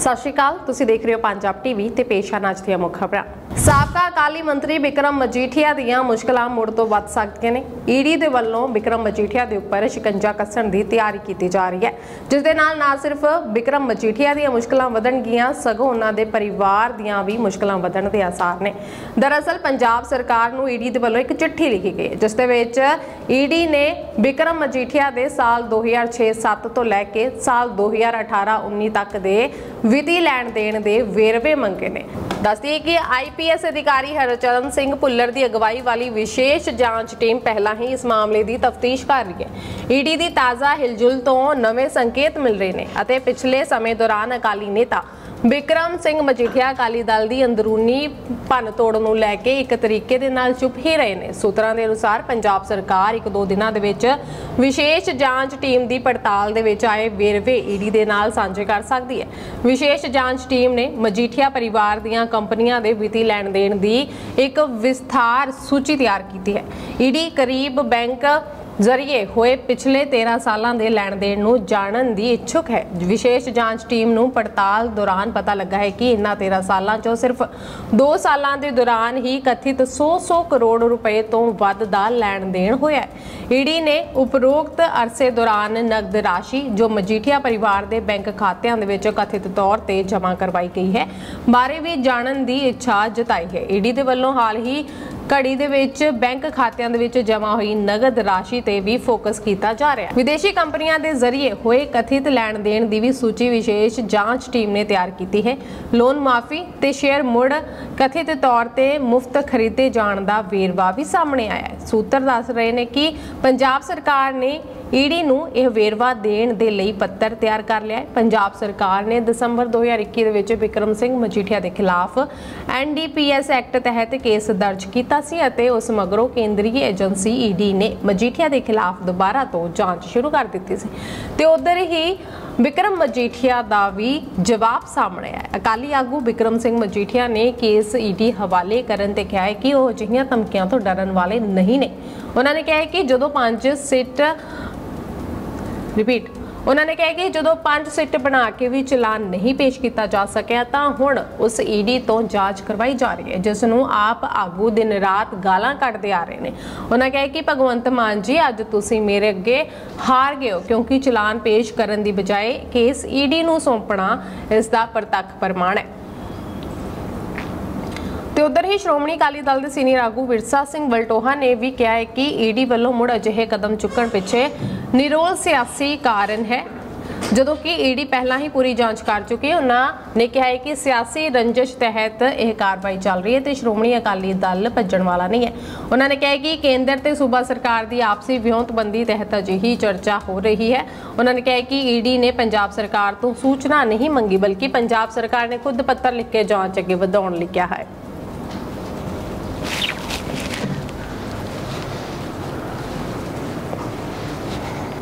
ਸਤਿ ਸ਼੍ਰੀ ਅਕਾਲ। ਤੁਸੀਂ ਦੇਖ ਰਹੇ ਹੋ ਪੰਜਾਬ ਟੀਵੀ ਤੇ ਪੇਸ਼ ਹਨ ਅੱਜ ਦੀਆਂ ਮੁੱਖ ਖਬਰਾਂ। ਸਾਬਕਾ ਅਕਾਲੀ ਮੰਤਰੀ ਵਿਕਰਮ ਮਜੀਠੀਆ ਦੀਆਂ ਮੁਸ਼ਕਲਾਂ ਮੁੜ ਤੋਂ ਵੱਧ ਸਕਦੀਆਂ ਨੇ। ਈਡੀ ਦੇ ਵੱਲੋਂ ਵਿਕਰਮ ਮਜੀਠੀਆ ਦੇ ਉੱਪਰ ਸ਼ਿਕੰਜਾ ਕੱਸਣ ਦੀ ਤਿਆਰੀ ਕੀਤੀ ਜਾ ਰਹੀ ਹੈ। ਜਿਸ ਦੇ ਨਾਲ ਨਾ ਸਿਰਫ ਵਿਕਰਮ ਮਜੀਠੀਆ ਦੀਆਂ ਮੁਸ਼ਕਲਾਂ ਵਧਣਗੀਆਂ, ਸਗੋਂ ਉਹਨਾਂ ਦੇ ਪਰਿਵਾਰ ਦੀਆਂ ਵੀ ਮੁਸ਼ਕਲਾਂ ਵਧਣ ਦੇ ਆਸਾਰ ਨੇ। ਦਰਅਸਲ, ਪੰਜਾਬ ਸਰਕਾਰ ਨੂੰ ਈਡੀ ਦੇ ਵੱਲੋਂ ਇੱਕ ਚਿੱਠੀ ਲਿਖੀ ਗਈ ਹੈ, ਜਿਸ ਦੇ ਵਿੱਚ ਈਡੀ ਨੇ ਵਿਕਰਮ ਮਜੀਠੀਆ ਦੇ ਸਾਲ 2006-7 ਤੋਂ ਲੈ ਕੇ ਸਾਲ 2018-19 ਤੱਕ ਦੇ ਵਿੱਤੀ ਲੈਣ ਦੇਣ ਦੇ ਵੇਰਵੇ ਮੰਗੇ ਨੇ। ਦੱਸਦੀ ਹੈ ਕਿ ਆਈਪੀਐਸ ਅਧਿਕਾਰੀ ਹਰਚਰਨ ਸਿੰਘ ਭੁੱਲਰ ਦੀ ਅਗਵਾਈ ਵਾਲੀ ਵਿਸ਼ੇਸ਼ ਜਾਂਚ ਟੀਮ ਪਹਿਲਾਂ ਹੀ ਇਸ ਮਾਮਲੇ ਦੀ ਤਫਤੀਸ਼ ਕਰ ਰਹੀ ਹੈ। ਈਡੀ ਦੀ ਤਾਜ਼ਾ ਹਿਲਜੁਲ ਤੋਂ ਨਵੇਂ ਸੰਕੇਤ ਮਿਲ ਰਹੇ ਨੇ ਅਤੇ ਪਿਛਲੇ ਸਮੇਂ ਦੌਰਾਨ ਅਕਾਲੀ ਨੇਤਾ ਵਿਕਰਮ ਸਿੰਘ ਮਜੀਠੀਆ ਅਕਾਲੀ ਦਲ ਦੀ ਅੰਦਰੂਨੀ ਭੰਨ ਤੋੜ ਨੂੰ ਲੈ ਕੇ ਇੱਕ ਤਰੀਕੇ ਦੇ ਨਾਲ ਚੁੱਪ ਹੀ ਰਹੇ ਨੇ। ਸੂਤਰਾਂ ਦੇ ਅਨੁਸਾਰ ਪੰਜਾਬ ਸਰਕਾਰ ਇੱਕ ਦੋ ਦਿਨਾਂ ਦੇ ਵਿੱਚ ਵਿਸ਼ੇਸ਼ ਜਾਂਚ ਟੀਮ ਦੀ ਪੜਤਾਲ ਦੇ ਵਿੱਚ ਆਏ ਵੇਰਵੇ ਈਡੀ ਦੇ ਨਾਲ ਸਾਂਝੇ ਕਰ ਸਕਦੀ ਹੈ। ਵਿਸ਼ੇਸ਼ ਜਾਂਚ ਟੀਮ ਨੇ ਮਜੀਠੀਆ ਪਰਿਵਾਰ ਦੀਆਂ ਕੰਪਨੀਆਂ ਦੇ ਵਿੱਤੀ ਲੈਣ ਦੇਣ ਦੀ ਇੱਕ ਵਿਸਥਾਰ ਸੂਚੀ ਤਿਆਰ ਕੀਤੀ ਹੈ। ਈਡੀ ਕਰੀਬ ਬੈਂਕ ਜ਼ਰੀਏ ਹੋਏ ਪਿਛਲੇ 13 ਸਾਲਾਂ ਦੇ ਲੈਣ ਦੇਣ ਨੂੰ ਜਾਣਨ ਦੀ ਇੱਛੁਕ ਹੈ। ਵਿਸ਼ੇਸ਼ ਜਾਂਚ ਟੀਮ ਨੂੰ ਪੜਤਾਲ ਦੌਰਾਨ ਪਤਾ ਲੱਗਾ ਹੈ ਕਿ ਇਨ੍ਹਾਂ 13 ਸਾਲਾਂ 'ਚੋਂ ਸਿਰਫ 2 ਸਾਲਾਂ ਦੇ ਦੌਰਾਨ ਹੀ ਕਥਿਤ 100-100 ਕਰੋੜ ਰੁਪਏ ਤੋਂ ਵੱਧ ਦਾ ਲੈਣ ਦੇਣ ਹੋਇਆ ਹੈ। ਈਡੀ ਨੇ ਉਪਰੋਕਤ ਅਰਸੇ ਦੌਰਾਨ ਨਗਦ ਰਾਸ਼ੀ, ਜੋ ਮਜੀਠੀਆ ਪਰਿਵਾਰ ਦੇ ਬੈਂਕ ਖਾਤਿਆਂ ਦੇ ਵਿੱਚ ਕਥਿਤ ਤੌਰ ਤੇ ਜਮ੍ਹਾਂ ਕਰਵਾਈ ਗਈ ਹੈ, ਬਾਰੇ ਵੀ ਜਾਣਨ ਦੀ ਇੱਛਾ ਜਤਾਈ ਹੈ। ਈਡੀ ਦੇ ਵੱਲੋਂ ਹਾਲ ਹੀ ਘੜੀ ਦੇ ਵਿੱਚ ਬੈਂਕ ਖਾਤਿਆਂ ਦੇ ਵਿੱਚ ਜਮ੍ਹਾਂ ਹੋਈ ਨਗਦ ਰਾਸ਼ੀ ਤੇ ਵੀ ਫੋਕਸ ਕੀਤਾ ਜਾ ਰਿਹਾ ਹੈ। ਵਿਦੇਸ਼ੀ ਕੰਪਨੀਆਂ ਦੇ ਜ਼ਰੀਏ ਹੋਏ ਕਥਿਤ ਲੈਣ ਦੇਣ ਦੀ ਵੀ ਸੂਚੀ ਵਿਸ਼ੇਸ਼ ਜਾਂਚ ਟੀਮ ਨੇ ਤਿਆਰ ਕੀਤੀ ਹੈ। ਲੋਨ ਮਾਫੀ ਤੇ ਸ਼ੇਅਰ ਮੁੜ ਕਥਿਤ ਤੌਰ ਤੇ ਮੁਫਤ ਖਰੀਦੇ ਜਾਣ ਦਾ ਵੇਰਵਾ ਵੀ ਸਾਹਮਣੇ ਆਇਆ ਹੈ। ਸੂਤਰ ਦੱਸ ਰਹੇ ਨੇ ਕਿ ਪੰਜਾਬ ਸਰਕਾਰ ਨੇ ਈਡੀ ਨੂੰ ਇਹ ਵੇਰਵਾ ਦੇਣ ਦੇ ਲਈ ਪੱਤਰ ਤਿਆਰ ਕਰ ਲਿਆ ਹੈ। ਪੰਜਾਬ ਸਰਕਾਰ ਨੇ ਦਸੰਬਰ 2021 ਦੇ ਵਿੱਚ ਵਿਕਰਮ ਸਿੰਘ ਮਜੀਠੀਆ ਦੇ ਖਿਲਾਫ ਐਨਡੀਪੀਐਸ ਐਕਟ ਤਹਿਤ ਕੇਸ ਦਰਜ ਕੀਤਾ ਸੀ ਅਤੇ ਉਸ ਮਗਰੋਂ ਕੇਂਦਰੀ ਏਜੰਸੀ ਈਡੀ ਨੇ ਮਜੀਠੀਆ ਦੇ ਖਿਲਾਫ ਦੁਬਾਰਾ ਤੋਂ ਜਾਂਚ ਸ਼ੁਰੂ ਕਰ ਦਿੱਤੀ ਸੀ। ਤੇ ਉਧਰ ਹੀ ਵਿਕਰਮ ਮਜੀਠੀਆ ਦਾ ਵੀ ਜਵਾਬ ਸਾਹਮਣੇ ਆਇਆ ਅਕਾਲੀ ਆਗੂ ਵਿਕਰਮ ਸਿੰਘ ਮਜੀਠੀਆ ਨੇ ਕੇਸ ਈਡੀ ਹਵਾਲੇ ਕਰਨ ਤੇ ਕਿਹਾ ਹੈ ਕਿ ਉਹ ਅਜਿਹੀਆਂ ਧਮਕੀਆਂ ਤੋਂ ਡਰਨ ਵਾਲੇ ਨਹੀਂ ਨੇ। ਉਹਨਾਂ ਨੇ ਕਿਹਾ ਹੈ ਕਿ ਜਦੋਂ ਪੰਜ ਸਿਟ ਰਿਪੀਟ ਉਹਨਾਂ ਨੇ ਕਿਹਾ ਕਿ ਜਦੋਂ ਪੰਜ ਸਿੱਟ ਬਣਾ ਕੇ ਵੀ ਚਲਾਨ ਨਹੀਂ ਪੇਸ਼ ਕੀਤਾ ਜਾ ਸਕਿਆ, ਤਾਂ ਹੁਣ ਉਸ ਈਡੀ ਤੋਂ ਜਾਂਚ ਕਰਵਾਈ ਜਾ ਰਹੀ ਹੈ, ਜਿਸ ਨੂੰ ਆਪ ਆਗੂ ਦਿਨ ਰਾਤ ਗਾਲਾਂ ਕੱਢਦੇ ਆ ਰਹੇ ਨੇ। ਉਹਨਾਂ ਕਿਹਾ ਕਿ ਭਗਵੰਤ ਮਾਨ ਜੀ, ਅੱਜ ਤੁਸੀਂ ਮੇਰੇ ਅੱਗੇ ਹਾਰ ਗਏ ਹੋ, ਕਿਉਂਕਿ ਚਲਾਨ ਪੇਸ਼ ਕਰਨ ਦੀ ਬਜਾਏ ਕੇਸ ਈਡੀ ਨੂੰ ਸੌਂਪਣਾ ਇਸ ਦਾ ਪ੍ਰਤੱਖ ਪ੍ਰਮਾਣ ਹੈ। ਤੇ ਉਧਰ ਹੀ ਸ਼੍ਰੋਮਣੀ ਅਕਾਲੀ ਦਲ ਦੇ ਸੀਨੀਅਰ ਆਗੂ ਵਿਰਸਾ ਸਿੰਘ ਵਲਟੋਹਾ ਨੇ ਵੀ ਕਿਹਾ ਹੈ ਕਿ ਈਡੀ ਵੱਲੋਂ ਮੁੜ ਅਜਿਹੇ ਕਦਮ ਚੁੱਕਣ ਪਿੱਛੇ ਨਿਰੋਲ ਸਿਆਸੀ ਕਾਰਨ ਹੈ। ਜਦੋਂ ਕਿ ਈਡੀ ਪਹਿਲਾਂ ਹੀ ਪੂਰੀ ਜਾਂਚ ਕਰ ਚੁੱਕੀ ਹੈ, ਉਹਨਾਂ ਨੇ ਕਿਹਾ ਹੈ ਕਿ ਸਿਆਸੀ ਰੰਜਿਸ਼ ਤਹਿਤ ਇਹ ਕਾਰਵਾਈ ਚੱਲ ਰਹੀ ਹੈ ਤੇ ਸ਼੍ਰੋਮਣੀ ਅਕਾਲੀ ਦਲ ਭੱਜਣ ਵਾਲਾ ਨਹੀਂ ਹੈ। ਉਹਨਾਂ ਨੇ ਕਿਹਾ ਕਿ ਕੇਂਦਰ ਤੇ ਸੂਬਾ ਸਰਕਾਰ ਦੀ ਆਪਸੀ ਵਿਉਂਤਬੰਦੀ ਤਹਿਤ ਅਜਿਹੀ ਚਰਚਾ ਹੋ ਰਹੀ ਹੈ। ਉਹਨਾਂ ਨੇ ਕਿਹਾ ਹੈ ਕਿ ਈਡੀ ਨੇ ਪੰਜਾਬ ਸਰਕਾਰ ਤੋਂ ਸੂਚਨਾ ਨਹੀਂ ਮੰਗੀ, ਬਲਕਿ ਪੰਜਾਬ ਸਰਕਾਰ ਨੇ ਖੁਦ ਪੱਤਰ ਲਿਖ ਕੇ ਜਾਂਚ ਅੱਗੇ ਵਧਾਉਣ ਲਈ ਕਿਹਾ ਹੈ।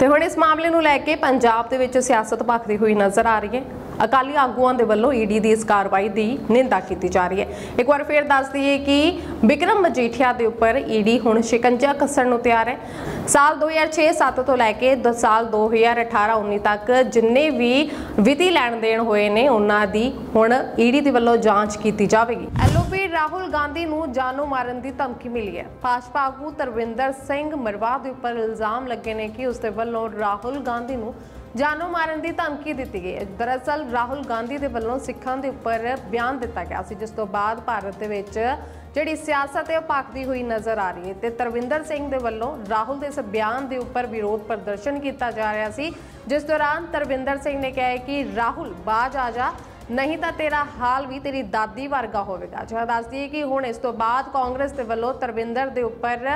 ਤੇ ਹੁਣ ਇਸ ਮਾਮਲੇ ਨੂੰ ਲੈ ਕੇ ਪੰਜਾਬ ਦੇ ਵਿੱਚ ਸਿਆਸਤ ਭਖਦੀ ਹੋਈ ਨਜ਼ਰ ਆ ਰਹੀ ਹੈ। ਅਕਾਲੀ ਆਗੂਆਂ ਦੇ ਵੱਲੋਂ ਈਡੀ ਦੀ ਇਸ ਕਾਰਵਾਈ ਦੀ ਨਿੰਦਾ ਕੀਤੀ ਜਾ ਰਹੀ ਹੈ। ਇੱਕ ਵਾਰ ਫੇਰ ਦੱਸ ਦਈਏ ਕਿ ਵਿਕਰਮ ਮਜੀਠੀਆ ਦੇ ਉੱਪਰ ਈਡੀ ਹੁਣ ਸ਼ਿਕੰਜਾ ਕੱਸਣ ਨੂੰ ਤਿਆਰ ਹੈ। ਸਾਲ 2006-7 ਤੋਂ ਲੈ ਕੇ ਸਾਲ 2018-19 ਤੱਕ ਜਿੰਨੇ ਵੀ ਵਿਧੀ ਲੈਣ ਦੇਣ ਹੋਏ ਨੇ, ਉਹਨਾਂ ਦੀ ਹੁਣ ਈਡੀ ਦੇ ਵੱਲੋਂ ਜਾਂਚ ਕੀਤੀ ਜਾਵੇਗੀ। ਐਲਓਪੀ ਰਾਹੁਲ ਗਾਂਧੀ ਨੂੰ ਜਾਨੋਂ ਮਾਰਨ ਦੀ ਧਮਕੀ ਮਿਲੀ ਹੈ। ਭਾਜਪਾ ਆਗੂ ਤਰਵਿੰਦਰ ਸਿੰਘ ਮਰਵਾ ਦੇ ਉੱਪਰ ਇਲਜ਼ਾਮ ਲੱਗੇ ਨੇ ਕਿ ਉਸ ਦੇ ਵੱਲੋਂ ਰਾਹੁਲ ਗਾਂਧੀ ਨੂੰ ਜਾਨੋਂ ਮਾਰਨ ਦੀ ਧਮਕੀ ਦਿੱਤੀ ਗਈ ਹੈ। ਦਰਅਸਲ, ਰਾਹੁਲ ਗਾਂਧੀ ਦੇ ਵੱਲੋਂ ਸਿੱਖਾਂ ਦੇ ਉੱਪਰ ਬਿਆਨ ਦਿੱਤਾ ਗਿਆ ਸੀ, ਜਿਸ ਤੋਂ ਬਾਅਦ ਭਾਰਤ ਦੇ ਵਿੱਚ ਜਿਹੜੀ ਸਿਆਸਤ ਹੈ, ਉਹ ਭਖਦੀ ਹੋਈ ਨਜ਼ਰ ਆ ਰਹੀ ਹੈ ਤੇ ਤਰਵਿੰਦਰ ਸਿੰਘ ਦੇ ਵੱਲੋਂ ਰਾਹੁਲ ਦੇ ਇਸ ਬਿਆਨ ਦੇ ਉੱਪਰ ਵਿਰੋਧ ਪ੍ਰਦਰਸ਼ਨ ਕੀਤਾ ਜਾ ਰਿਹਾ ਸੀ। ਜਿਸ ਦੌਰਾਨ ਤਰਵਿੰਦਰ ਸਿੰਘ ਨੇ ਕਿਹਾ ਕਿ ਰਾਹੁਲ, ਬਾਜ ਆ ਜਾ ਨਹੀਂ ਤਾਂ ਤੇਰਾ ਹਾਲ ਵੀ ਤੇਰੀ ਦਾਦੀ ਵਰਗਾ ਹੋਵੇਗਾ। ਜਿਹੜਾ ਦੱਸਦੀ ਹੈ ਕਿ ਹੁਣ ਇਸ ਤੋਂ ਬਾਅਦ ਕਾਂਗਰਸ ਦੇ ਵੱਲੋਂ ਤਰਵਿੰਦਰ ਦੇ ਉੱਪਰ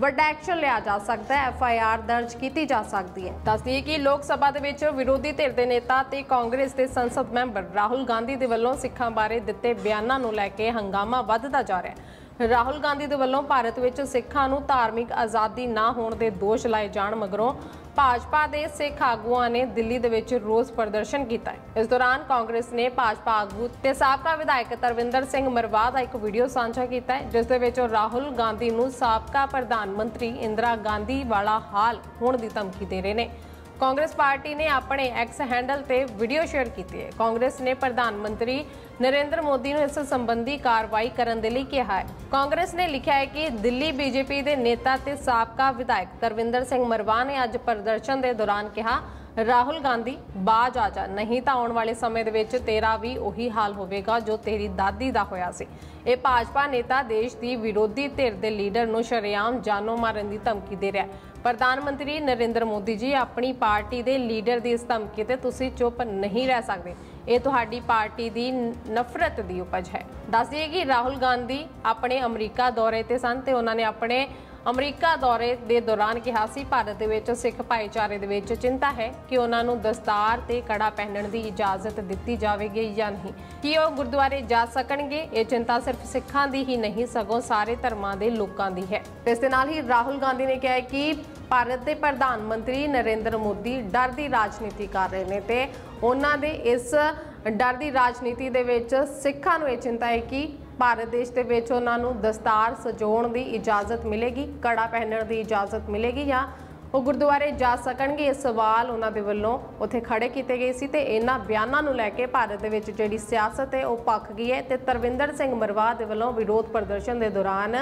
ਵੱਡਾ ਐਕਸ਼ਨ ਲਿਆ ਜਾ ਸਕਦਾ ਹੈ। ਐਫ ਆਈ ਆਰ ਦਰਜ ਕੀਤੀ ਜਾ ਸਕਦੀ ਹੈ। ਦੱਸਦੀ ਕਿ ਲੋਕ ਸਭਾ ਦੇ ਵਿੱਚ ਵਿਰੋਧੀ ਧਿਰ ਦੇ ਨੇਤਾ ਤੇ ਕਾਂਗਰਸ ਦੇ ਸੰਸਦ ਮੈਂਬਰ ਰਾਹੁਲ ਗਾਂਧੀ ਦੇ ਵੱਲੋਂ ਸਿੱਖਾਂ ਬਾਰੇ ਦਿੱਤੇ ਬਿਆਨਾਂ ਨੂੰ ਲੈ ਕੇ ਹੰਗਾਮਾ ਵੱਧਦਾ ਜਾ ਰਿਹਾ ਹੈ। ਰਾਹੁਲ ਗਾਂਧੀ ਦੇ ਵੱਲੋਂ ਭਾਰਤ ਵਿੱਚ ਸਿੱਖਾਂ ਨੂੰ ਧਾਰਮਿਕ ਆਜ਼ਾਦੀ ਨਾ ਹੋਣ ਦੇ ਦੋਸ਼ ਲਾਏ ਜਾਣ ਮਗਰੋਂ ਭਾਜਪਾ ਦੇ ਸਿੱਖ ਆਗੂਆਂ ਨੇ ਦਿੱਲੀ ਦੇ ਵਿੱਚ ਰੋਸ ਪ੍ਰਦਰਸ਼ਨ ਕੀਤਾ ਹੈ। ਇਸ ਦੌਰਾਨ ਕਾਂਗਰਸ ਨੇ ਭਾਜਪਾ ਆਗੂ ਤੇ ਸਾਬਕਾ ਵਿਧਾਇਕ ਤਰਵਿੰਦਰ ਸਿੰਘ ਮਰਵਾ ਦਾ ਇੱਕ ਵੀਡੀਓ ਸਾਂਝਾ ਕੀਤਾ ਹੈ, ਜਿਸ ਦੇ ਵਿੱਚ ਉਹ ਰਾਹੁਲ ਗਾਂਧੀ ਨੂੰ ਸਾਬਕਾ ਪ੍ਰਧਾਨ ਮੰਤਰੀ ਇੰਦਰਾ ਗਾਂਧੀ ਵਾਲਾ ਹਾਲ ਹੋਣ ਦੀ ਧਮਕੀ ਦੇ ਰਹੇ ਨੇ। ਕਾਂਗਰਸ ਪਾਰਟੀ ਨੇ ਆਪਣੇ ਐਕਸ ਹੈਂਡਲ ਤੇ ਵੀਡੀਓ ਸ਼ੇਅਰ ਕੀਤੀ ਹੈ। ਕਾਂਗਰਸ ਨੇ ਪ੍ਰਧਾਨ ਮੰਤਰੀ ਨਰਿੰਦਰ ਮੋਦੀ ਨੂੰ ਇਸ ਸੰਬੰਧੀ ਕਾਰਵਾਈ ਕਰਨ ਦੇ ਲਈ ਕਿਹਾ ਹੈ। ਕਾਂਗਰਸ ਨੇ ਲਿਖਿਆ ਹੈ ਕਿ ਦਿੱਲੀ ਬੀਜੇਪੀ ਦੇ ਨੇਤਾ ਤੇ ਸਾਬਕਾ ਵਿਧਾਇਕ ਤਰਵਿੰਦਰ ਸਿੰਘ ਮਰਵਾ ਨੇ ਅੱਜ ਪ੍ਰਦਰਸ਼ਨ ਦੇ ਦੌਰਾਨ ਕਿਹਾ, ਰਾਹੁਲ ਗਾਂਧੀ, ਬਾਜ ਆ ਜਾ। ਨਹੀਂ ਤਾਂ ਆਉਣ ਵਾਲੇ ਸਮੇਂ ਦੇ ਵਿੱਚ ਤੇਰਾ ਵੀ ਉਹੀ ਹਾਲ ਹੋਵੇਗਾ ਜੋ ਤੇਰੀ ਦਾਦੀ ਦਾ ਹੋਇਆ ਸੀ। ਇਹ ਭਾਜਪਾ ਨੇਤਾ ਦੇਸ਼ ਦੀ ਵਿਰੋਧੀ ਧਿਰ ਦੇ ਲੀਡਰ ਨੂੰ ਸ਼ਰੇਆਮ ਜਾਨੋਂ ਮਾਰਨ ਦੀ ਧਮਕੀ ਦੇ ਰਿਹਾ ਹੈ। ਪ੍ਰਧਾਨ ਮੰਤਰੀ ਨਰਿੰਦਰ ਮੋਦੀ ਜੀ, ਆਪਣੀ ਪਾਰਟੀ ਦੇ ਲੀਡਰ ਦੀ ਇਸ ਧਮਕੀ ਤੇ ਤੁਸੀਂ ਚੁੱਪ ਨਹੀਂ ਰਹਿ ਸਕਦੇ। ਇਹ ਤੁਹਾਡੀ ਪਾਰਟੀ ਦੀ ਨਫ਼ਰਤ ਦੀ ਉਪਜ ਹੈ। ਦੱਸ ਦਈਏ ਕਿ ਰਾਹੁਲ ਗਾਂਧੀ ਆਪਣੇ ਅਮਰੀਕਾ ਦੌਰੇ ਤੇ ਸਨ ਤੇ ਉਹਨਾਂ ਨੇ ਆਪਣੇ ਅਮਰੀਕਾ ਦੌਰੇ ਦੇ ਦੌਰਾਨ ਕਿਹਾ ਸੀ, ਭਾਰਤ ਦੇ ਵਿੱਚ ਸਿੱਖ ਭਾਈਚਾਰੇ ਦੇ ਵਿੱਚ ਚਿੰਤਾ ਹੈ ਕਿ ਉਹਨਾਂ ਨੂੰ ਦਸਤਾਰ ਤੇ ਕੜਾ ਪਹਿਨਣ ਦੀ ਇਜਾਜ਼ਤ ਦਿੱਤੀ ਜਾਵੇਗੀ ਜਾਂ ਨਹੀਂ। ਕੀ ਉਹ ਗੁਰਦੁਆਰੇ ਜਾ ਸਕਣਗੇ? ਇਹ ਚਿੰਤਾ ਸਿਰਫ ਸਿੱਖਾਂ ਦੀ ਹੀ ਨਹੀਂ, ਸਗੋਂ ਸਾਰੇ ਧਰਮਾਂ ਦੇ ਲੋਕਾਂ ਦੀ ਹੈ। ਇਸ ਦੇ ਨਾਲ ਹੀ ਰਾਹੁਲ ਗਾਂਧੀ ਨੇ ਕਿਹਾ ਕਿ ਭਾਰਤ ਦੇ ਪ੍ਰਧਾਨ ਮੰਤਰੀ ਨਰਿੰਦਰ ਮੋਦੀ ਡਰ ਦੀ ਰਾਜਨੀਤੀ ਕਰ ਰਹੇ ਨੇ ਤੇ ਉਹਨਾਂ ਦੇ ਇਸ ਡਰ ਦੀ ਰਾਜਨੀਤੀ ਦੇ ਵਿੱਚ ਸਿੱਖਾਂ ਨੂੰ ਇਹ ਚਿੰਤਾ ਹੈ ਕਿ ਭਾਰਤ ਦੇਸ਼ ਦੇ ਵਿੱਚ ਉਹਨਾਂ ਨੂੰ ਦਸਤਾਰ ਸਜਾਉਣ ਦੀ ਇਜਾਜ਼ਤ ਮਿਲੇਗੀ, ਕੜਾ ਪਹਿਨਣ ਦੀ ਇਜਾਜ਼ਤ ਮਿਲੇਗੀ ਜਾਂ ਉਹ ਗੁਰਦੁਆਰੇ ਜਾ ਸਕਣਗੇ, ਇਹ ਸਵਾਲ ਉਹਨਾਂ ਦੇ ਵੱਲੋਂ ਉੱਥੇ ਖੜੇ ਕੀਤੇ ਗਏ ਸੀ ਤੇ ਇਹਨਾਂ ਬਿਆਨਾਂ ਨੂੰ ਲੈ ਕੇ ਭਾਰਤ ਦੇ ਵਿੱਚ ਜਿਹੜੀ ਸਿਆਸਤ ਹੈ ਉਹ ਪੱਕ ਗਈ ਹੈ ਤੇ ਤਰਵਿੰਦਰ ਸਿੰਘ ਮਰਵਾ ਦੇ ਵੱਲੋਂ ਵਿਰੋਧ ਪ੍ਰਦਰਸ਼ਨ ਦੇ ਦੌਰਾਨ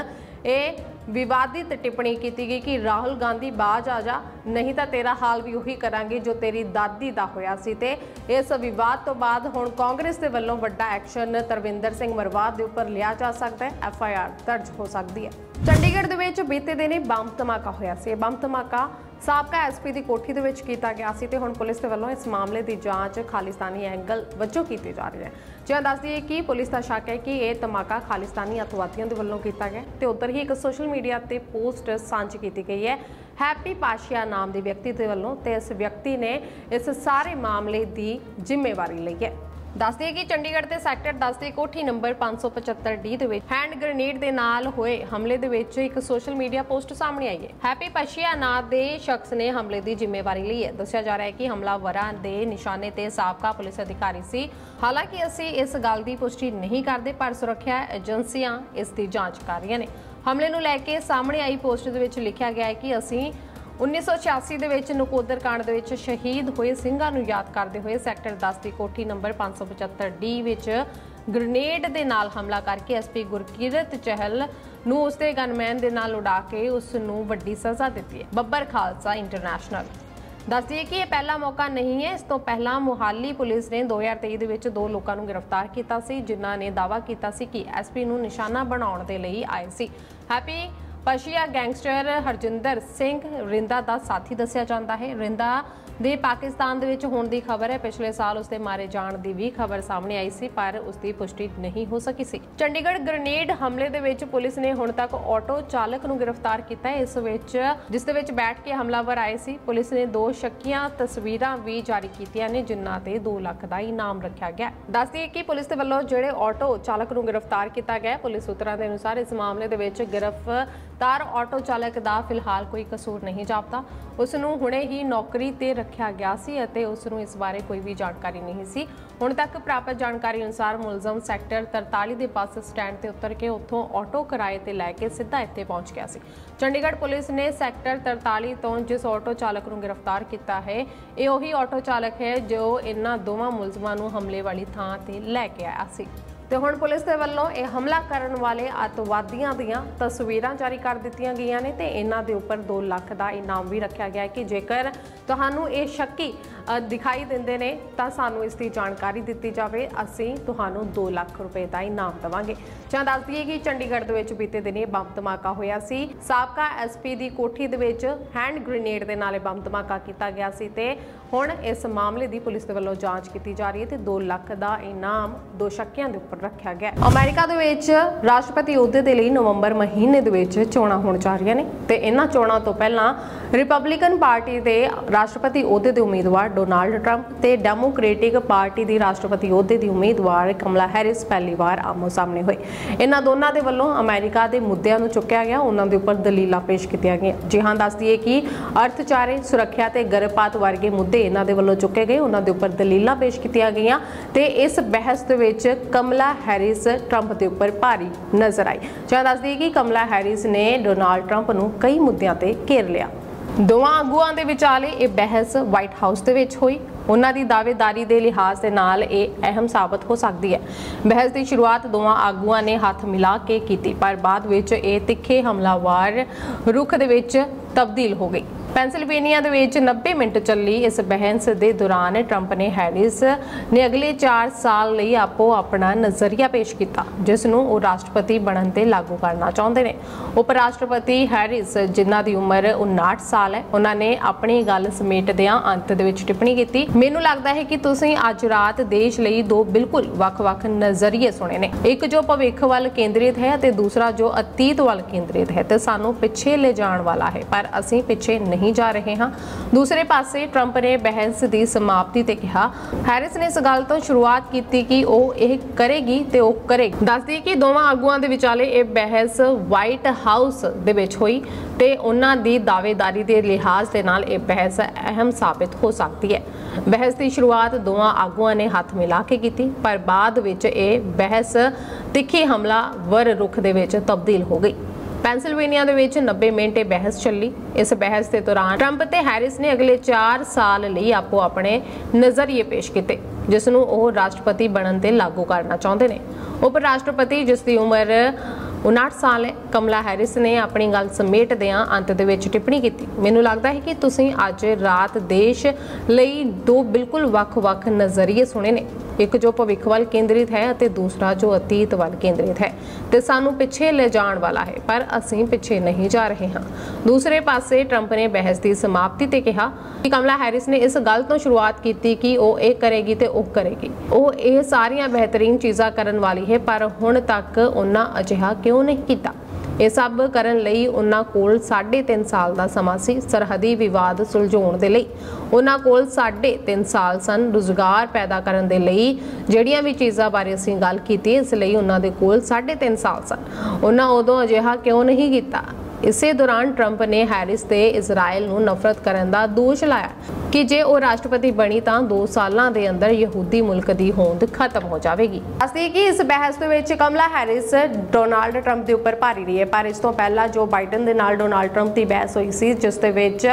ਇਹ ਵਿਵਾਦਿਤ ਟਿੱਪਣੀ ਕੀਤੀ ਗਈ ਕਿ ਰਾਹੁਲ ਗਾਂਧੀ ਬਾਜ ਆ ਜਾ, ਨਹੀਂ ਤਾਂ ਤੇਰਾ ਹਾਲ ਵੀ ਉਹੀ ਕਰਾਂਗੇ ਜੋ ਤੇਰੀ ਦਾਦੀ ਦਾ ਹੋਇਆ ਸੀ ਤੇ ਇਸ ਵਿਵਾਦ ਤੋਂ ਬਾਅਦ ਹੁਣ ਕਾਂਗਰਸ ਦੇ ਵੱਲੋਂ ਵੱਡਾ ਐਕਸ਼ਨ ਤਰਵਿੰਦਰ ਸਿੰਘ ਮਰਵਾ ਦੇ ਉੱਪਰ ਲਿਆ ਜਾ ਸਕਦਾ ਹੈ। ਐਫ ਆਈ ਆਰ ਦਰਜ ਹੋ ਸਕਦੀ ਹੈ। ਚੰਡੀਗੜ੍ਹ ਦੇ ਵਿੱਚ ਬੀਤੇ ਦਿਨੇ ਬੰਬ ਧਮਾਕਾ ਹੋਇਆ ਸੀ। ਇਹ ਬੰਬ ਧਮਾਕਾ ਸਾਬਕਾ ਐਸਪੀ ਦੀ ਕੋਠੀ ਦੇ ਵਿੱਚ ਕੀਤਾ ਗਿਆ ਸੀ ਤੇ ਹੁਣ ਪੁਲਿਸ ਦੇ ਵੱਲੋਂ ਇਸ ਮਾਮਲੇ ਦੀ ਜਾਂਚ ਖਾਲਿਸਤਾਨੀ ਐਂਗਲ ਵਜੋਂ ਕੀਤੀ ਜਾ ਰਹੀ ਹੈ। ਜਿਵੇਂ ਦੱਸ ਦਈਏ ਕਿ ਪੁਲਿਸ ਦਾ ਸ਼ੱਕ ਹੈ ਕਿ ਇਹ ਧਮਾਕਾ ਖਾਲਿਸਤਾਨੀ ਅਤਵਾਦੀਆਂ ਦੇ ਵੱਲੋਂ ਕੀਤਾ ਗਿਆ ਤੇ ਉੱਧਰ ਹੀ ਇੱਕ ਸੋਸ਼ਲ ਮੀਡੀਆ ਤੇ ਪੋਸਟ ਸਾਂਝੀ ਕੀਤੀ ਗਈ ਹੈ। ਹੈਪੀ ਪਾਸ਼ੀਆ ਨਾਮ ਦੇ ਵਿਅਕਤੀ ਦੇ ਵੱਲੋਂ ਤੇ ਇਸ ਵਿਅਕਤੀ ਨੇ ਇਸ ਸਾਰੇ ਮਾਮਲੇ ਦੀ ਜ਼ਿੰਮੇਵਾਰੀ ਲਈ ਹੈ। ਦੱਸਦੇ ਕਿ ਚੰਡੀਗੜ੍ਹ ਦੇ ਸੈਕਟਰ 10 ਦੇ ਕੋਠੀ ਨੰਬਰ 575D ਦੇ ਵਿੱਚ ਹੈਂਡ ਗ੍ਰੇਨੇਡ ਦੇ ਨਾਲ ਹੋਏ ਹਮਲੇ ਦੇ ਵਿੱਚ ਇੱਕ ਸੋਸ਼ਲ ਮੀਡੀਆ ਪੋਸਟ ਸਾਹਮਣੇ ਆਈ ਹੈ। ਹੈਪੀ ਪਸ਼ੀਆ ਨਾਂ ਦੇ ਸ਼ਖਸ ਨੇ ਹਮਲੇ ਦੀ ਜ਼ਿੰਮੇਵਾਰੀ ਲਈ ਹੈ। ਦੱਸਿਆ ਜਾ ਰਿਹਾ ਹੈ ਕਿ ਹਮਲਾਵਰਾਂ ਦੇ ਨਿਸ਼ਾਨੇ ਤੇ ਸਾਬਕਾ ਪੁਲਿਸ ਅਧਿਕਾਰੀ ਸੀ। ਹਾਲਾਂਕਿ ਅਸੀਂ ਇਸ ਗੱਲ ਦੀ ਪੁਸ਼ਟੀ ਨਹੀਂ ਕਰਦੇ, ਪਰ ਸੁਰੱਖਿਆ ਏਜੰਸੀਆਂ ਇਸ ਦੀ ਜਾਂਚ ਕਰ ਰਹੀਆਂ ਨੇ। ਹਮਲੇ ਨੂੰ ਲੈ ਕੇ ਸਾਹਮਣੇ ਆਈ ਪੋਸਟ ਦੇ ਵਿੱਚ ਲਿਖਿਆ ਗਿਆ ਹੈ ਕਿ ਅਸੀਂ 1986 ਦੇ ਵਿੱਚ ਨਕੋਦਰ ਕਾਂਡ ਦੇ ਵਿੱਚ ਸ਼ਹੀਦ ਹੋਏ ਸਿੰਘਾਂ ਨੂੰ ਯਾਦ ਕਰਦੇ ਹੋਏ ਸੈਕਟਰ 10 ਦੀ ਕੋਠੀ ਨੰਬਰ 575 ਡੀ ਵਿੱਚ ਗ੍ਰੇਨੇਡ ਦੇ ਨਾਲ ਹਮਲਾ ਕਰਕੇ ਐਸਪੀ ਗੁਰਕੀਰਤ ਚਹਿਲ ਨੂੰ ਉਸਦੇ ਗਨਮੈਨ ਦੇ ਨਾਲ ਉਡਾ ਕੇ ਉਸ ਨੂੰ ਵੱਡੀ ਸਜ਼ਾ ਦਿੱਤੀ ਹੈ। ਬੱਬਰ ਖਾਲਸਾ ਇੰਟਰਨੈਸ਼ਨਲ। ਦੱਸਦੀਏ ਕਿ ਇਹ ਪਹਿਲਾ ਮੌਕਾ ਨਹੀਂ ਹੈ। ਇਸ ਤੋਂ ਪਹਿਲਾਂ ਮੁਹਾਲੀ ਪੁਲਿਸ ਨੇ 2023 ਦੇ ਵਿੱਚ ਦੋ ਲੋਕਾਂ ਨੂੰ ਗ੍ਰਿਫਤਾਰ ਕੀਤਾ ਸੀ, ਜਿਨ੍ਹਾਂ ਨੇ ਦਾਅਵਾ ਕੀਤਾ ਸੀ ਕਿ ਐਸਪੀ ਨੂੰ ਨਿਸ਼ਾਨਾ ਬਣਾਉਣ ਦੇ ਲਈ ਆਏ ਸੀ। ਹੈਪੀ ਪਸ਼ੀਆ ਗੈਂਗਸਟਰ ਹਰਜਿੰਦਰ ਸਿੰਘ। ਰਿੰਦਾ ਦਾ ਸਾਥੀ ਦੱਸਿਆ ਜਾਂਦਾ ਹੈ। ਰਿੰਦਾ ਦੇ ਪਾਕਿਸਤਾਨ ਦੇ ਵਿੱਚ ਹੋਣ ਦੀ ਖਬਰ ਹੈ। ਪਿਛਲੇ ਸਾਲ ਉਸਦੇ ਮਾਰੇ ਜਾਣ ਦੀ ਵੀ ਖਬਰ ਸਾਹਮਣੇ ਆਈ ਸੀ, ਪਰ ਉਸ ਦੀ ਪੁਸ਼ਟੀ ਨਹੀਂ ਹੋ ਸਕੀ ਸੀ। ਚੰਡੀਗੜ੍ਹ ਗ੍ਰੇਨੇਡ ਹਮਲੇ ਦੇ ਵਿੱਚ ਪੁਲਿਸ ਨੇ ਹੁਣ ਤੱਕ ਆਟੋ ਚਾਲਕ ਨੂੰ ਗ੍ਰਿਫਤਾਰ ਕੀਤਾ ਹੈ। ਇਸ ਵਿੱਚ, ਜਿਸ ਦੇ ਵਿੱਚ ਬੈਠ ਕੇ ਹਮਲਾਵਰ ਆਏ ਸੀ, ਪੁਲਿਸ ਨੇ ਦੋ ਸ਼ੱਕੀਆਂ ਤਸਵੀਰਾਂ ਵੀ ਜਾਰੀ ਕੀਤੀਆਂ ਨੇ, ਜਿਨ੍ਹਾਂ ਤੇ 2 ਲੱਖ ਦਾ ਇਨਾਮ ਰੱਖਿਆ ਗਿਆ। ਦੱਸਦੀ ਹੈ ਕਿ ਪੁਲਿਸ ਦੇ ਵੱਲੋਂ ਜਿਹੜੇ ਆਟੋ ਚਾਲਕ ਨੂੰ ਗ੍ਰਿਫਤਾਰ ਕੀਤਾ ਗਿਆ, ਪੁਲਿਸ ਸੂਤਰਾਂ ਦੇ ਅਨੁਸਾਰ ਇਸ ਮਾਮਲੇ ਦੇ ਵਿੱਚ ਗ੍ਰਿਫਤਾਰ ਆਟੋ ਚਾਲਕ ਦਾ ਫਿਲਹਾਲ ਕੋਈ ਕਸੂਰ ਨਹੀਂ ਜਾਪਦਾ। ਉਸ ਨੂੰ ਹੁਣੇ ਹੀ ਨੌਕਰੀ ਤੇ ਰੱਖਿਆ ਗਿਆ ਸੀ ਅਤੇ ਉਸ ਨੂੰ ਇਸ ਬਾਰੇ ਕੋਈ ਵੀ ਜਾਣਕਾਰੀ ਨਹੀਂ ਸੀ। ਹੁਣ ਤੱਕ ਪ੍ਰਾਪਤ ਜਾਣਕਾਰੀ ਅਨੁਸਾਰ ਮੁਲਜ਼ਮ ਸੈਕਟਰ 43 ਦੇ ਬੱਸ ਸਟੈਂਡ ਤੇ ਉਤਰ ਕੇ ਉੱਥੋਂ ਆਟੋ ਕਿਰਾਏ ਤੇ ਲੈ ਕੇ ਸਿੱਧਾ ਇੱਥੇ ਪਹੁੰਚ ਗਿਆ ਸੀ। ਚੰਡੀਗੜ੍ਹ ਪੁਲਿਸ ਨੇ ਸੈਕਟਰ 43 ਤੋਂ ਜਿਸ ਆਟੋ ਚਾਲਕ ਨੂੰ ਗ੍ਰਿਫਤਾਰ ਕੀਤਾ ਹੈ, ਇਹ ਉਹੀ ਆਟੋ ਚਾਲਕ ਹੈ ਜੋ ਇਹਨਾਂ ਦੋਵਾਂ ਮੁਲਜ਼ਮਾਂ ਨੂੰ ਹਮਲੇ ਵਾਲੀ ਥਾਂ ਤੇ ਲੈ ਕੇ ਆਇਆ ਸੀ। ਤੇ ਹੁਣ ਪੁਲਿਸ ਦੇ ਵੱਲੋਂ ਇਹ ਹਮਲਾ ਕਰਨ ਵਾਲੇ ਅਤਵਾਦੀਆਂ ਦੀਆਂ ਤਸਵੀਰਾਂ ਜਾਰੀ ਕਰ ਦਿੱਤੀਆਂ ਗਈਆਂ ਨੇ ਤੇ ਇਹਨਾਂ ਦੇ ਉੱਪਰ 2 ਲੱਖ ਦਾ ਇਨਾਮ ਵੀ ਰੱਖਿਆ ਗਿਆ ਹੈ ਕਿ ਜੇਕਰ ਤੁਹਾਨੂੰ ਇਹ ਸ਼ੱਕੀ ਦਿਖਾਈ ਦਿੰਦੇ ਨੇ ਤਾਂ ਸਾਨੂੰ ਇਸ ਦੀ ਜਾਣਕਾਰੀ ਦਿੱਤੀ ਜਾਵੇ। ਅਸੀਂ ਤੁਹਾਨੂੰ 2 ਲੱਖ ਰੁਪਏ ਦਾ ਇਨਾਮ ਦੇਵਾਂਗੇ। ਜਾਂ ਦੱਸ ਦਈਏ ਕਿ ਚੰਡੀਗੜ੍ਹ ਦੇ ਵਿੱਚ ਬੀਤੇ ਦਿਨੇ ਬੰਬ ਧਮਾਕਾ ਹੋਇਆ ਸੀ। ਸਾਬਕਾ ਐਸਪੀ ਦੀ ਕੋਠੀ ਦੇ ਵਿੱਚ ਹੈਂਡ ਗ੍ਰੇਨੇਡ ਦੇ ਨਾਲ ਇਹ ਬੰਬ ਧਮਾਕਾ ਕੀਤਾ ਗਿਆ ਸੀ ਤੇ ਹੁਣ ਇਸ ਮਾਮਲੇ ਦੀ ਪੁਲਿਸ ਦੇ ਵੱਲੋਂ ਜਾਂਚ ਕੀਤੀ ਜਾ ਰਹੀ ਹੈ ਤੇ 2 ਲੱਖ ਦਾ ਇਨਾਮ ਦੋ ਸ਼ੱਕੀਆਂ ਦੇ ਉੱਪਰ ਰੱਖਿਆ ਗਿਆ ਹੈ। ਅਮਰੀਕਾ ਦੇ ਵਿੱਚ ਰਾਸ਼ਟਰਪਤੀ ਅਹੁਦੇ ਦੇ ਲਈ ਨਵੰਬਰ ਮਹੀਨੇ ਦੇ ਵਿੱਚ ਚੋਣਾਂ ਹੋਣ ਜਾ ਰਹੀਆਂ ਨੇ ਤੇ ਇਹਨਾਂ ਚੋਣਾਂ ਤੋਂ ਪਹਿਲਾਂ ਰਿਪਬਲਿਕਨ ਪਾਰਟੀ ਦੇ ਰਾਸ਼ਟਰਪਤੀ ਅਹੁਦੇ ਦੇ ਉਮੀਦਵਾਰ ਡੋਨਾਲਡ ਟਰੰਪ ਤੇ ਡੈਮੋਕ੍ਰੈਟਿਕ ਪਾਰਟੀ ਦੀ ਰਾਸ਼ਟਰਪਤੀ ਅਹੁਦੇ ਦੀ ਉਮੀਦਵਾਰ ਕਮਲਾ ਹੈਰਿਸ ਪਹਿਲੀ ਵਾਰ ਆਮੋ ਸਾਹਮਣੇ ਹੋਏ। ਇਹਨਾਂ ਦੋਨਾਂ ਦੇ ਵੱਲੋਂ ਅਮਰੀਕਾ ਦੇ ਮੁੱਦਿਆਂ ਨੂੰ ਚੁੱਕਿਆ ਗਿਆ। ਉਹਨਾਂ ਦੇ ਉੱਪਰ ਦਲੀਲਾਂ ਪੇਸ਼ ਕੀਤੀਆਂ ਗਈਆਂ। ਜੀ ਹਾਂ, ਦੱਸ ਦਈਏ ਕਿ ਅਰਥਚਾਰੇ, ਸੁਰੱਖਿਆ ਤੇ ਗਰਭਪਾਤ ਵਰਗੇ ਮੁੱਦੇ ਇਹਨਾਂ ਦੇ ਵੱਲੋਂ ਚੁੱਕੇ ਗਏ। ਉਹਨਾਂ ਦੇ ਉੱਪਰ ਦਲੀਲਾਂ ਪੇਸ਼ ਕੀਤੀਆਂ ਗਈਆਂ ਤੇ ਇਸ ਬਹਿਸ ਦੇ ਵਿੱਚ ਕਮਲਾ ਹੈਰਿਸ ਟਰੰਪ ਦੇ ਉੱਪਰ ਭਾਰੀ ਨਜ਼ਰ ਆਈ। ਜਾਂ ਦੱਸ ਦਈਏ ਕਿ ਕਮਲਾ ਹੈਰਿਸ ਨੇ ਡੋਨਾਲਡ ਟਰੰਪ ਨੂੰ ਕਈ ਮੁੱਦਿਆਂ ਤੇ ਘੇਰ ਲਿਆ। ਦੋਵਾਂ ਆਗੂਆਂ ਦੇ ਵਿਚਾਲੇ ਇਹ ਬਹਿਸ ਵਾਈਟ ਹਾਊਸ ਦੇ ਵਿੱਚ ਹੋਈ। ਉਹਨਾਂ ਦੀ ਦਾਅਵੇਦਾਰੀ ਦੇ ਲਿਹਾਜ਼ ਦੇ ਨਾਲ ਇਹ ਅਹਿਮ ਸਾਬਤ ਹੋ ਸਕਦੀ ਹੈ। ਬਹਿਸ ਦੀ ਸ਼ੁਰੂਆਤ ਦੋਵਾਂ ਆਗੂਆਂ ਨੇ ਹੱਥ ਮਿਲਾ ਕੇ ਕੀਤੀ, ਪਰ ਬਾਅਦ ਵਿੱਚ ਇਹ ਤਿੱਖੇ ਹਮਲਾਵਾਰ ਰੁਖ ਦੇ ਵਿੱਚ ਤਬਦੀਲ ਹੋ ਗਈ। ਪੈਂਸਿਲਵੇਨੀਆ ਦੇ ਵਿੱਚ 90 ਮਿੰਟ ਚੱਲੀ ਇਸ ਬਹਿਸ ਦੇ ਦੌਰਾਨ ਟਰੰਪ ਨੇ ਹੈਰਿਸ ਨੇ ਅਗਲੇ 4 ਸਾਲ ਲਈ ਆਪੋ ਆਪਣਾ ਨਜ਼ਰੀਆ ਪੇਸ਼ ਕੀਤਾ, ਜਿਸ ਨੂੰ ਉਹ ਰਾਸ਼ਟਰਪਤੀ ਬਣਨ ਤੇ ਲਾਗੂ ਕਰਨਾ ਚਾਹੁੰਦੇ ਨੇ। ਉਪ ਰਾਸ਼ਟਰਪਤੀ ਹੈਰਿਸ, ਜਿਨ੍ਹਾਂ ਦੀ ਉਮਰ 59 ਸਾਲ ਹੈ, ਉਹਨਾਂ ਨੇ ਆਪਣੀ ਗੱਲ ਸਮੇਟਦਿਆਂ ਅੰਤ ਦੇ ਵਿੱਚ ਟਿੱਪਣੀ ਕੀਤੀ। ਮੈਨੂੰ ਲੱਗਦਾ ਹੈ ਕਿ ਤੁਸੀਂ ਅੱਜ ਰਾਤ ਦੇਸ਼ ਲਈ ਦੋ ਬਿਲਕੁਲ ਵੱਖ-ਵੱਖ ਨਜ਼ਰੀਏ ਸੁਣੇ ਨੇ। ਇੱਕ ਜੋ ਭਵਿੱਖ ਵੱਲ ਕੇਂਦਰਿਤ ਹੈ ਅਤੇ ਦੂਸਰਾ ਜੋ ਅਤੀਤ ਵੱਲ ਕੇਂਦਰਿਤ ਹੈ, ਤੇ ਸਾਨੂੰ ਪਿੱਛੇ ਲੈ ਜਾਣ ਵਾਲਾ ਹੈ, ਪਰ ਅਸੀਂ ਪਿੱਛੇ ਨਹੀਂ ਜਾ ਰਹੇ ਹਾਂ। ਦੂਸਰੇ ਪਾਸੇ ਟਰੰਪ ਨੇ ਬਹਿਸ ਦੀ ਸਮਾਪਤੀ ਤੇ ਕਿਹਾ। ਹੈਰਿਸ ਨੇ ਇਸ ਗੱਲ ਤੋਂ ਸ਼ੁਰੂਆਤ ਕੀਤੀ ਕਿ ਉਹ ਇਹ ਕਰੇਗੀ ਤੇ ਉਹ ਕਰੇਗੀ। ਦੱਸਦੀ ਕਿ ਦੋਵਾਂ ਆਗੂਆਂ ਦੇ ਵਿਚਾਲੇ ਇਹ ਬਹਿਸ ਵਾਈਟ ਹਾਊਸ ਦੇ ਵਿੱਚ ਹੋਈ ਤੇ ਉਹਨਾਂ ਦੀ ਦਾਅਵੇਦਾਰੀ ਦੇ ਲਿਹਾਜ਼ ਦੇ ਨਾਲ ਇਹ ਬਹਿਸ ਅਹਿਮ ਸਾਬਿਤ ਹੋ ਸਕਦੀ ਹੈ। ਬਹਿਸ ਦੀ ਸ਼ੁਰੂਆਤ ਦੋਵਾਂ ਆਗੂਆਂ ਨੇ ਹੱਥ ਮਿਲਾ ਕੇ ਕੀਤੀ, ਪਰ ਬਾਅਦ ਵਿੱਚ ਇਹ ਬਹਿਸ ਤਿੱਖੀ ਹਮਲਾ ਵਰ ਰੁਖ ਦੇ ਵਿੱਚ ਤਬਦੀਲ ਹੋ ਗਈ। ਪੈਂਸਿਲਵੇਨੀਆ ਦੇ ਵਿੱਚ 90 ਮਿੰਟ ਇਹ ਬਹਿਸ ਚੱਲੀ। ਇਸ ਬਹਿਸ ਦੇ ਦੌਰਾਨ ਟਰੰਪ ਤੇ ਹੈਰਿਸ ਨੇ ਅਗਲੇ 4 ਸਾਲ ਲਈ ਆਪੋ ਆਪਣੇ ਨਜ਼ਰੀਏ ਪੇਸ਼ ਕੀਤੇ, ਜਿਸ ਨੂੰ ਉਹ ਰਾਸ਼ਟਰਪਤੀ ਬਣਨ ਤੇ ਲਾਗੂ ਕਰਨਾ ਚਾਹੁੰਦੇ ਨੇ। ਉਪ ਰਾਸ਼ਟਰਪਤੀ ਜਿਸ ਦੀ ਉਮਰ 59 ਸਾਲ ਹੈ, ਕਮਲਾ ਹੈਰਿਸ ਨੇ ਆਪਣੀ ਗੱਲ ਸਮੇਟਦਿਆਂ ਅੰਤ ਦੇ ਵਿੱਚ ਟਿੱਪਣੀ ਕੀਤੀ। ਮੈਨੂੰ ਲੱਗਦਾ ਹੈ ਕਿ ਤੁਸੀਂ ਅੱਜ ਰਾਤ ਦੇਸ਼ ਲਈ ਦੋ ਬਿਲਕੁਲ ਵੱਖ-ਵੱਖ ਨਜ਼ਰੀਏ ਸੁਣੇ ਨੇ। ਇੱਕ ਜੋ ਭਵਿੱਖ ਵੱਲ ਕੇਂਦਰਿਤ ਹੈ ਅਤੇ ਦੂਸਰਾ ਜੋ ਅਤੀਤ ਵੱਲ ਕੇਂਦਰਿਤ ਹੈ। ਤੇ ਸਾਨੂੰ ਪਿੱਛੇ ਲੈ ਜਾਣ ਵਾਲਾ ਹੈ, ਪਰ ਅਸੀਂ ਪਿੱਛੇ ਨਹੀਂ ਜਾ ਰਹੇ ਹਾਂ। ਦੂਸਰੇ ਪਾਸੇ ਟਰੰਪ ਨੇ ਬਹਿਸ ਦੀ ਸਮਾਪਤੀ ਤੇ ਕਿਹਾ ਕਿ ਕਮਲਾ ਹੈਰਿਸ ਨੇ ਇਸ ਗੱਲ ਤੋਂ ਸ਼ੁਰੂਆਤ ਕੀਤੀ ਕਿ ਉਹ ਇਹ ਕਰੇਗੀ ਤੇ ਉਹ ਕਰੇਗੀ। ਉਹ ਇਹ ਸਾਰੀਆਂ ਬਿਹਤਰੀਨ ਚੀਜ਼ਾਂ ਕਰਨ ਵਾਲੀ ਹੈ, ਪਰ ਹੁਣ ਤੱਕ ਉਹਨਾਂ ਅਜਿਹਾ ਕਿਉਂ ਨਹੀਂ ਕੀਤਾ। ਇਹ ਸਭ ਕਰਨ ਲਈ ਉਹਨਾਂ ਕੋਲ 3.5 ਸਾਲ ਦਾ ਸਮਾਂ ਸੀ ਸਰਹੱਦੀ ਵਿਵਾਦ ਸੁਲਝਾਉਣ ਦੇ ਲਈ। ਉਹਨਾਂ ਕੋਲ 3.5 ਸਾਲ ਸਨ ਰੁਜ਼ਗਾਰ ਪੈਦਾ ਕਰਨ ਦੇ ਲਈ। ਜਿਹੜੀਆਂ ਵੀ ਚੀਜ਼ਾਂ ਬਾਰੇ ਅਸੀਂ ਗੱਲ ਕੀਤੀ, ਇਸ ਲਈ ਉਹਨਾਂ ਦੇ ਕੋਲ 3.5 ਸਾਲ ਸਨ। ਉਹਨਾਂ ਉਦੋਂ ਅਜਿਹਾ ਕਿਉਂ ਨਹੀਂ ਕੀਤਾ? ਇਸੇ ਦੌਰਾਨ ਟਰੰਪ ਨੇ ਹੈਰਿਸ ਤੇ ਇਜ਼ਰਾਈਲ ਨੂੰ ਨਫ਼ਰਤ ਕਰਨ ਦਾ ਦੋਸ਼ ਲਾਇਆ ਕਿ ਜੇ ਉਹ ਰਾਸ਼ਟਰਪਤੀ ਬਣੀ ਤਾਂ 2 ਸਾਲਾਂ ਦੇ ਅੰਦਰ ਯਹੂਦੀ ਮੁਲਕ ਦੀ ਹੋਂਦ ਖਤਮ ਹੋ ਜਾਵੇਗੀ। ਅਸੀਂ ਕਿ ਇਸ ਬਹਿਸ ਦੇ ਵਿੱਚ ਕਮਲਾ ਹੈਰਿਸ ਡੋਨਾਲਡ ਟਰੰਪ ਦੇ ਉੱਪਰ ਭਾਰੀ ਰਹੀ ਹੈ ਪਰ ਇਸ ਤੋਂ ਪਹਿਲਾਂ ਜੋ ਬਾਈਡਨ ਦੇ ਨਾਲ ਡੋਨਾਲਡ ਟਰੰਪ ਦੀ ਬਹਿਸ ਹੋਈ ਸੀ, ਜਿਸ ਦੇ ਵਿੱਚ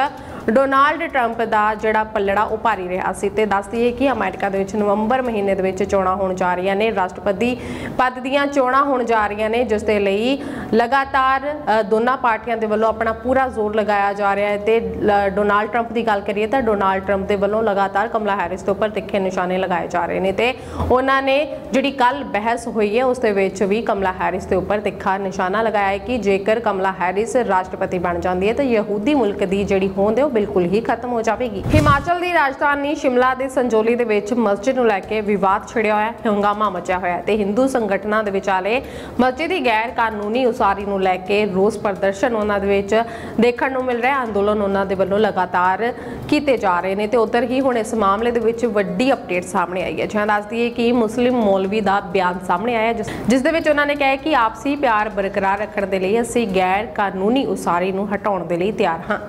ਡੋਨਾਲਡ ਟਰੰਪ ਦਾ ਜਿਹੜਾ ਪੱਲੜਾ ਉਹ ਭਾਰੀ ਰਿਹਾ ਸੀ ਤੇ ਦੱਸਦੀ ਹੈ ਕਿ ਅਮਰੀਕਾ ਦੇ ਵਿੱਚ ਨਵੰਬਰ ਮਹੀਨੇ ਦੇ ਵਿੱਚ ਚੋਣਾਂ ਹੋਣ ਜਾ ਰਹੀਆਂ ਨੇ। ਰਾਸ਼ਟਰਪਤੀ ਪਦ ਦੀਆਂ ਚੋਣਾਂ ਹੋਣ ਜਾ ਰਹੀਆਂ ਨੇ, ਜਿਸ ਦੇ ਲਈ ਲਗਾਤਾਰ ਦੋਨਾਂ ਪਾਰਟੀਆਂ ਦੇ ਵੱਲੋਂ ਆਪਣਾ ਪੂਰਾ ਜ਼ੋਰ ਲਗਾਇਆ ਜਾ ਰਿਹਾ ਹੈ ਤੇ, ਲ- ਡੋਨਾਲਡ ਟਰੰਪ ਦੀ ਗੱਲ ਕਰੀਏ ਤਾਂ ਡੋਨਾਲਡ ਟਰੰਪ ਦੇ ਵੱਲੋਂ ਲਗਾਤਾਰ ਕਮਲਾ ਹੈਰਿਸ ਦੇ ਉੱਪਰ ਤਿੱਖੇ ਨਿਸ਼ਾਨੇ ਲਗਾਏ ਜਾ ਰਹੇ ਨੇ ਤੇ ਉਹਨਾਂ ਨੇ ਜਿਹੜੀ ਕੱਲ ਬਹਿਸ ਹੋਈ ਹੈ, ਉਸ ਦੇ ਵਿੱਚ ਵੀ ਕਮਲਾ ਹੈਰਿਸ ਦੇ ਉੱਪਰ ਤਿੱਖਾ ਨਿਸ਼ਾਨਾ ਲਗਾਇਆ ਹੈ ਕਿ ਜੇਕਰ ਕਮਲਾ ਹੈਰਿਸ ਰਾਸ਼ਟਰਪਤੀ ਬਣ ਜਾਂਦੀ ਹੈ ਤਾਂ ਯਹੂਦੀ ਮੁਲਕ ਦੀ ਜਿਹੜੀ ਹੋਂਦ ਹੈ ਉਹ ਬਿਲਕੁਲ ਹੀ ਖਤਮ ਹੋ ਜਾਵੇਗੀ। ਹਿਮਾਚਲ ਦੀ ਰਾਜਧਾਨੀ ਸ਼ਿਮਲਾ ਦੇ ਸੰਜੋਲੀ ਦੇ ਵਿੱਚ ਮਸਜਿਦ ਨੂੰ ਲੈ ਕੇ ਵਿਵਾਦ ਛਿੜਿਆ ਹੋਇਆ ਹੈ ਹੰਗਾਮਾ ਮਚਿਆ ਹੋਇਆ ਹੈ ਤੇ ਹਿੰਦੂ ਸੰਗਠਨਾਂ ਦੇ ਵਿਚਾਲੇ ਮਸਜਿਦ ਦੀ ਗੈਰ ਕਾਨੂੰਨੀ ਉਸਾਰੀ ਨੂੰ ਲੈ ਕੇ ਰੋਸ ਪ੍ਰਦਰਸ਼ਨ ਉਹਨਾਂ ਦੇ ਵਿੱਚ ਦੇਖਣ ਨੂੰ ਮਿਲ ਰਿਹਾ ਅੰਦੋਲਨ ਉਹਨਾਂ ਦੇ ਵੱਲੋਂ ਲਗਾਤਾਰ ਕੀਤੇ ਜਾ ਰਹੇ ਨੇ ਤੇ ਉਧਰ ਹੀ ਹੁਣ ਇਸ ਮਾਮਲੇ ਦੇ ਵਿੱਚ ਵੱਡੀ ਅਪਡੇਟ ਸਾਹਮਣੇ ਆਈ ਹੈ। ਜਿਹਾਂ ਦੱਸਦੀ ਹੈ ਕਿ ਮੁਸਲਿਮ ਮੌਲਵੀ ਦਾ ਬਿਆਨ ਸਾਹਮਣੇ ਆਇਆ ਜਿਸ ਜਿਸ ਦੇ ਵਿੱਚ ਉਹਨਾਂ ਨੇ ਕਿਹਾ ਕਿ ਆਪਸੀ ਪਿਆਰ ਬਰਕਰਾਰ ਰੱਖਣ ਦੇ ਲਈ ਅਸੀਂ ਗੈਰ ਕਾਨੂੰਨੀ ਉਸਾਰੀ ਨੂੰ ਹਟਾਉਣ ਦੇ ਲਈ ਤਿਆਰ ਹਾਂ।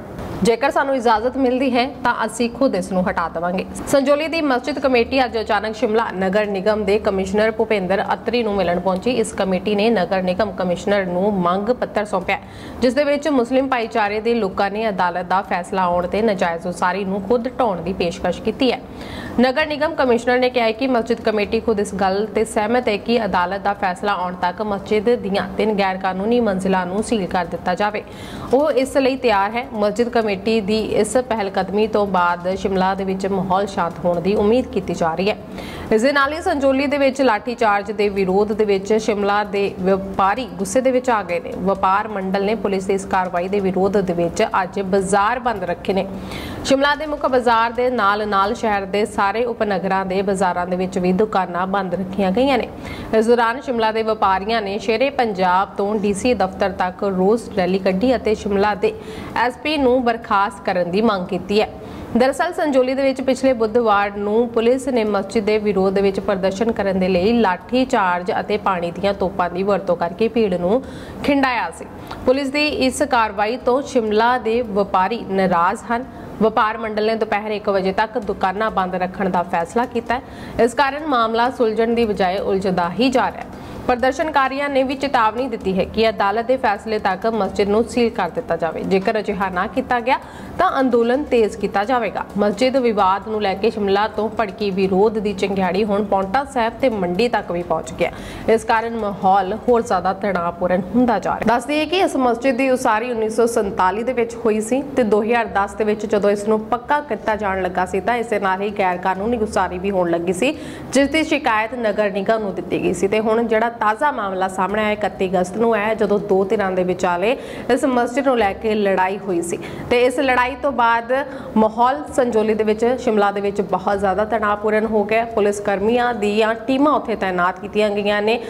ਜੇਕਰ ਸਾਨੂੰ ਇਜਾਜ਼ਤ ਮਿਲਦੀ ਹੈ, ਤਾਂ ਅਸੀਂ ਖੁਦ ਇਸ ਨੂੰ ਹਟਾ ਦੇਵਾਂਗੇ। ਸੰਜੋਲੀ ਦੀ ਮਸਜਿਦ ਕਮੇਟੀ ਅੱਜ ਅਚਾਨਕ ਸ਼ਿਮਲਾ ਨਗਰ ਨਿਗਮ ਦੇ ਕਮਿਸ਼ਨਰ ਭੁਪਿੰਦਰ ਅਤਰੀ ਨੂੰ ਮਿਲਣ ਪਹੁੰਚੀ। ਇਸ ਕਮੇਟੀ ਨੇ ਨਗਰ ਨਿਗਮ ਕਮਿਸ਼ਨਰ ਨੂੰ ਮੰਗ ਪੱਤਰ ਸੌਂਪਿਆ, ਜਿਸ ਦੇ ਵਿੱਚ ਮੁਸਲਿਮ ਭਾਈਚਾਰੇ ਦੇ ਲੋਕਾਂ ਨੇ ਅਦਾਲਤ ਦਾ ਫੈਸਲਾ ਆਉਣ ਤੇ ਨਜਾਇਜ਼ ਉਸਾਰੀ ਨੂੰ ਖੁਦ ਢਾਉਣ ਦੀ ਪੇਸ਼ਕਸ਼ ਕੀਤੀ ਹੈ। ਨਗਰ ਨਿਗਮ ਕਮਿਸ਼ਨਰ ਨੇ ਕਿਹਾ ਕਿ ਮਸਜਿਦ ਕਮੇਟੀ ਖੁਦ ਇਸ ਗੱਲ ਤੇ ਸਹਿਮਤ ਹੈ ਕਿ ਅਦਾਲਤ ਦਾ ਫੈਸਲਾ ਆਉਣ ਤੱਕ ਮਸਜਿਦ ਦੀਆਂ ਤਿੰਨ ਗੈਰ ਕਾਨੂੰਨੀ ਮੰਜ਼ਿਲਾਂ ਨੂੰ ਸੀਲ ਕਰ ਦਿੱਤਾ ਜਾਵੇ। ਉਹ ਇਸ ਲਈ ਤਿਆਰ ਹੈ, ਮਸਜਿਦ ਕਮੇਟੀ ਦੀ ਇਸ ਪਹਿਲ ਤੋਂ ਬਾਅਦ ਸ਼ਿਮਲਾ ਦੇ ਵਿੱਚ ਮਾਹੌਲ ਸ਼ਾਂਤ ਹੋਣ ਦੀ ਉਮੀਦ ਕੀਤੀ ਜਾ ਰਹੀ ਹੈ। ਇਸ ਦੇ ਨਾਲ ਹੀ ਸੰਜੋਲੀ ਦੇ ਵਿੱਚ ਲਾਠੀ ਚਾਰਜ ਦੇ ਵਿਰੋਧ ਦੇ ਵਿੱਚ ਸ਼ਿਮਲਾ ਦੇ ਵਪਾਰੀ ਗੁੱਸੇ ਦੇ ਵਿੱਚ ਆ ਗਏ ਨੇ। ਵਪਾਰ ਮੰਡਲ ਨੇ ਪੁਲਿਸ ਦੀ ਇਸ ਕਾਰਵਾਈ ਦੇ ਵਿਰੋਧ ਦੇ ਵਿੱਚ ਅੱਜ ਬਾਜ਼ਾਰ ਬੰਦ ਰੱਖੇ ਨੇ। ਸ਼ਿਮਲਾ ਦੇ ਮੁੱਖ ਬਾਜ਼ਾਰ ਦੇ ਨਾਲ-ਨਾਲ ਸ਼ਹਿਰ ਦੇ ਸਾਰੇ ਉਪਨਗਰਾਂ ਦੇ ਬਾਜ਼ਾਰਾਂ ਦੇ ਵਿੱਚ ਵੀ ਦੁਕਾਨਾਂ ਬੰਦ ਰੱਖੀਆਂ ਗਈਆਂ ਨੇ। ਇਸ ਦੌਰਾਨ ਸ਼ਿਮਲਾ ਦੇ ਵਪਾਰੀਆਂ ਨੇ ਸ਼ੇਰੇ ਪੰਜਾਬ ਤੋਂ ਡੀਸੀ ਦਫ਼ਤਰ ਤੱਕ ਰੋਸ ਰੈਲੀ ਕੱਢੀ ਅਤੇ ਸ਼ਿਮਲਾ ਦੇ ਐਸਪੀ ਨੂੰ ਬਰਖਾਸਤ ਕਰਨ ਦੀ ਮੰਗ ਕੀਤੀ ਹੈ। ਦਰਅਸਲ, ਸੰਜੋਲੀ ਦੇ ਵਿੱਚ ਪਿਛਲੇ ਬੁੱਧਵਾਰ ਨੂੰ ਪੁਲਿਸ ਨੇ ਮਸਜਿਦ ਦੇ ਵਿਰੋਧ ਦੇ ਵਿੱਚ ਪ੍ਰਦਰਸ਼ਨ ਕਰਨ ਦੇ ਲਈ ਲਾਠੀ ਚਾਰਜ ਅਤੇ ਪਾਣੀ ਦੀਆਂ ਤੋਪਾਂ ਦੀ ਵਰਤੋਂ ਕਰਕੇ ਭੀੜ ਨੂੰ ਖਿੰਡਾਇਆ ਸੀ। ਪੁਲਿਸ ਦੀ ਇਸ ਕਾਰਵਾਈ ਤੋਂ ਸ਼ਿਮਲਾ ਦੇ ਵਪਾਰੀ ਨਾਰਾਜ਼ ਹਨ। ਵਪਾਰ ਮੰਡਲ ਨੇ ਦੁਪਹਿਰ 1 ਵਜੇ ਤੱਕ ਦੁਕਾਨਾਂ ਬੰਦ ਰੱਖਣ ਦਾ ਫੈਸਲਾ ਕੀਤਾ ਇਸ ਕਾਰਨ ਮਾਮਲਾ ਸੁਲਝਣ ਦੀ ਬਜਾਏ ਉਲਝਦਾ ਹੀ ਜਾ ਰਿਹਾ ਹੈ। ਪ੍ਰਦਰਸ਼ਨਕਾਰੀਆਂ ਨੇ ਵੀ ਚੇਤਾਵਨੀ ਦਿੱਤੀ ਹੈ ਕਿ ਅਦਾਲਤ ਦੇ ਫੈਸਲੇ ਤੱਕ ਮਸਜਿਦ ਨੂੰ ਸੀਲ ਕਰ ਦਿੱਤਾ ਜਾਵੇ। ਜੇਕਰ ਅਜਿਹਾ ਨਾ ਕੀਤਾ ਗਿਆ, ਤਾਂ ਅੰਦੋਲਨ ਤੇਜ਼ ਕੀਤਾ ਜਾਵੇਗਾ। ਮਸਜਿਦ ਵਿਵਾਦ ਨੂੰ ਲੈ ਕੇ ਸ਼ਿਮਲਾ ਤੋਂ ਭੜਕੀ ਵਿਰੋਧ ਦੀ ਚੰਗਿਆੜੀ ਹੁਣ ਪੌਂਟਾ ਸਾਹਿਬ ਤੇ ਮੰਡੀ ਤੱਕ ਵੀ ਪਹੁੰਚ ਗਿਆ ਇਸ ਕਾਰਨ ਮਾਹੌਲ ਹੋਰ ਜ਼ਿਆਦਾ ਤਣਾਅਪੂਰਨ ਹੁੰਦਾ ਜਾ ਰਿਹਾ ਦੱਸਦੀ ਹੈ ਕਿ ਇਸ ਮਸਜਿਦ ਦੀ ਉਸਾਰੀ 1947 ਦੇ ਵਿੱਚ ਹੋਈ ਸੀ ਤੇ 2010 ਦੇ ਵਿੱਚ ਜਦੋਂ ਇਸ ਨੂੰ ਪੱਕਾ ਕੀਤਾ ਜਾਣ ਲੱਗਾ ਸੀ, ਤਾਂ ਇਸੇ ਨਾਲ ਹੀ ਗੈਰ ਕਾਨੂੰਨੀ ਉਸਾਰੀ ਵੀ ਹੋਣ ਲੱਗੀ ਸੀ, ਜਿਸ ਦੀ ਸ਼ਿਕਾਇਤ ਨਗਰ ਨਿਗਮ ਨੂੰ ਦਿੱਤੀ ਗਈ ਸੀ। ਤੇ ਹੁਣ ਜਿਹੜਾ ਤਾਜ਼ਾ ਮਾਮਲਾ ਸਾਹਮਣੇ ਆਇਆ। 31 ਅਗਸਤ ਨੂੰ ਆਇਆ ਜਦੋਂ ਦੋ ਧਿਰਾਂ ਦੇ ਵਿਚਾਲੇ ਇਸ ਮਸਜਿਦ ਨੂੰ ਲੈ ਕੇ ਲੜਾਈ ਹੋਈ ਸੀ। ਤੇ ਇਸ ਲੜਾਈ ਤੋਂ ਬਾਅਦ ਮਾਹੌਲ ਸੰਜੋਲੀ ਦੇ ਵਿੱਚ, ਸ਼ਿਮਲਾ ਦੇ ਵਿੱਚ ਬਹੁਤ ਜ਼ਿਆਦਾ ਤਣਾਅਪੂਰਨ ਹੋ ਗਿਆ। ਪੁਲਿਸ ਕਰਮੀਆਂ ਦੀਆਂ ਟੀਮਾਂ ਉੱਥੇ ਤਾਇਨਾਤ ਕੀਤੀਆਂ ਗਈਆਂ ਨੇ।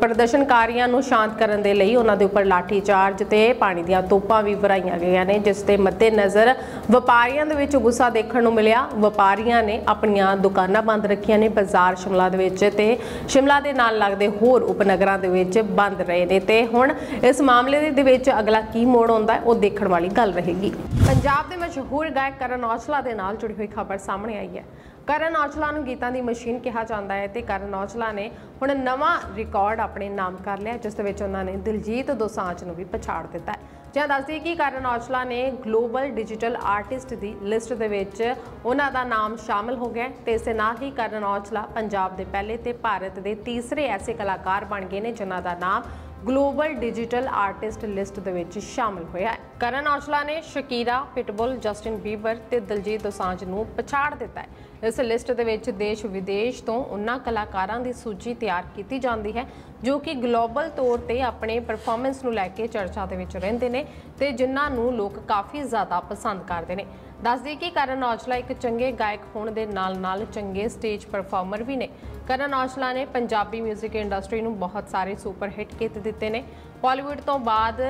ਪ੍ਰਦਰਸ਼ਨਕਾਰੀਆਂ ਨੂੰ ਸ਼ਾਂਤ ਕਰਨ ਦੇ ਲਈ ਉਹਨਾਂ ਦੇ ਉੱਪਰ ਲਾਠੀ ਚਾਰਜ ਤੇ ਪਾਣੀ ਦੀਆਂ ਤੋਪਾਂ ਵੀ ਵਰਾਈਆਂ ਗਈਆਂ ਨੇ, ਜਿਸ ਦੇ ਮੱਦੇਨਜ਼ਰ ਵਪਾਰੀਆਂ ਦੇ ਵਿੱਚ ਗੁੱਸਾ ਦੇਖਣ ਨੂੰ ਮਿਲਿਆ। ਵਪਾਰੀਆਂ ਨੇ ਆਪਣੀਆਂ ਦੁਕਾਨਾਂ ਬੰਦ ਰੱਖੀਆਂ ਨੇ ਬਾਜ਼ਾਰ ਸ਼ਿਮਲਾ ਦੇ ਵਿੱਚ ਤੇ ਸ਼ਿਮਲਾ ਦੇ ਨਾਲ ਲੱਗਦੇ ਹੋਰ ਉਪਨਗਰਾਂ ਦੇ ਵਿੱਚ ਬੰਦ ਰਹੇ ਨੇ ਤੇ ਹੁਣ ਇਸ ਮਾਮਲੇ ਦੇ ਵਿੱਚ ਅਗਲਾ ਕੀ ਮੋੜ ਆਉਂਦਾ ਉਹ ਦੇਖਣ ਵਾਲੀ ਗੱਲ ਰਹੇਗੀ। ਪੰਜਾਬ ਦੇ ਮਸ਼ਹੂਰ ਗਾਇਕ ਕਰਨ ਔਜਲਾ ਦੇ ਨਾਲ ਜੁੜੀ ਹੋਈ ਖਬਰ ਸਾਹਮਣੇ ਆਈ ਹੈ। ਕਰਨ ਔਜਲਾ ਨੂੰ ਗੀਤਾਂ ਦੀ ਮਸ਼ੀਨ ਕਿਹਾ ਜਾਂਦਾ ਹੈ ਤੇ ਕਰਨ ਔਜਲਾ ਨੇ ਹੁਣ ਨਵਾਂ ਰਿਕਾਰਡ ਆਪਣੇ ਨਾਮ ਕਰ ਲਿਆ, ਜਿਸ ਦੇ ਵਿੱਚ ਉਹਨਾਂ ਨੇ ਦਿਲਜੀਤ ਦੋਸਾਂਝ ਨੂੰ ਵੀ ਪਛਾੜ ਦਿੱਤਾ ਹੈ। ਜਾਂ ਦੱਸਦੀ ਕਿ ਕਰਨ ਔਜਲਾ ਨੇ ਗਲੋਬਲ ਡਿਜੀਟਲ ਆਰਟਿਸਟ ਦੀ ਲਿਸਟ ਦੇ ਵਿੱਚ ਉਹਨਾਂ ਦਾ ਨਾਮ ਸ਼ਾਮਲ ਹੋ ਗਿਆ ਹੈ? ਤੇ ਇਸੇ ਨਾਲ ਹੀ ਕਰਨ ਔਜਲਾ ਪੰਜਾਬ ਦੇ ਪਹਿਲੇ ਤੇ ਭਾਰਤ ਦੇ ਤੀਸਰੇ ਐਸੇ ਕਲਾਕਾਰ ਬਣ ਗਏ ਨੇ, ਜਿਨ੍ਹਾਂ ਦਾ ਨਾਮ ਗਲੋਬਲ ਡਿਜੀਟਲ ਆਰਟਿਸਟ ਲਿਸਟ ਦੇ ਵਿੱਚ ਸ਼ਾਮਲ ਹੋਇਆ ਹੈ। ਕਰਨ ਔਜਲਾ ਨੇ ਸ਼ਕੀਰਾ, ਪਿਟਬੁਲ, ਜਸਟਿਨ ਬੀਬਰ ਤੇ ਦਿਲਜੀਤ ਦੋਸਾਂਝ ਨੂੰ ਪਛਾੜ ਦਿੱਤਾ ਹੈ। ਇਸ ਲਿਸਟ ਦੇ ਵਿੱਚ ਦੇਸ਼ ਵਿਦੇਸ਼ ਤੋਂ ਉਹਨਾਂ ਕਲਾਕਾਰਾਂ ਦੀ ਸੂਚੀ ਤਿਆਰ ਕੀਤੀ ਜਾਂਦੀ ਹੈ, ਜੋ ਕਿ ਗਲੋਬਲ ਤੌਰ ਤੇ ਆਪਣੇ ਪਰਫਾਰਮੈਂਸ ਨੂੰ ਲੈ ਕੇ ਚਰਚਾ ਦੇ ਵਿੱਚ ਰਹਿੰਦੇ ਨੇ ਤੇ ਜਿਨ੍ਹਾਂ ਨੂੰ ਲੋਕ ਕਾਫੀ ਜ਼ਿਆਦਾ ਪਸੰਦ ਕਰਦੇ ਨੇ। ਦੱਸਦੀ ਕਿ ਕਰਨ ਔਜਲਾ ਇੱਕ ਚੰਗੇ ਗਾਇਕ ਹੋਣ ਦੇ ਨਾਲ-ਨਾਲ ਚੰਗੇ ਸਟੇਜ ਪਰਫਾਰਮਰ ਵੀ ਨੇ। ਕਰਨ ਔਜਲਾ ਨੇ ਪੰਜਾਬੀ 뮤직 ਇੰਡਸਟਰੀ ਨੂੰ ਬਹੁਤ ਸਾਰੇ ਸੁਪਰ ਹਿੱਟ ਗੀਤ ਦਿੱਤੇ ਨੇ। ਬਾਲੀਵੁੱਡ ਤੋਂ ਬਾਅਦ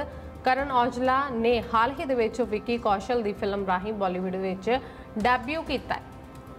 ਕਰਨ ਔਜਲਾ ਨੇ ਹਾਲ ਹੀ ਦੇ ਵਿੱਚ ਵਿੱਕੀ ਕੌਸ਼ਲ ਦੀ ਫਿਲਮ ਰਾਹੀਂ ਬਾਲੀਵੁੱਡ ਵਿੱਚ ਡੈਬਿਊ ਕੀਤਾ ਹੈ।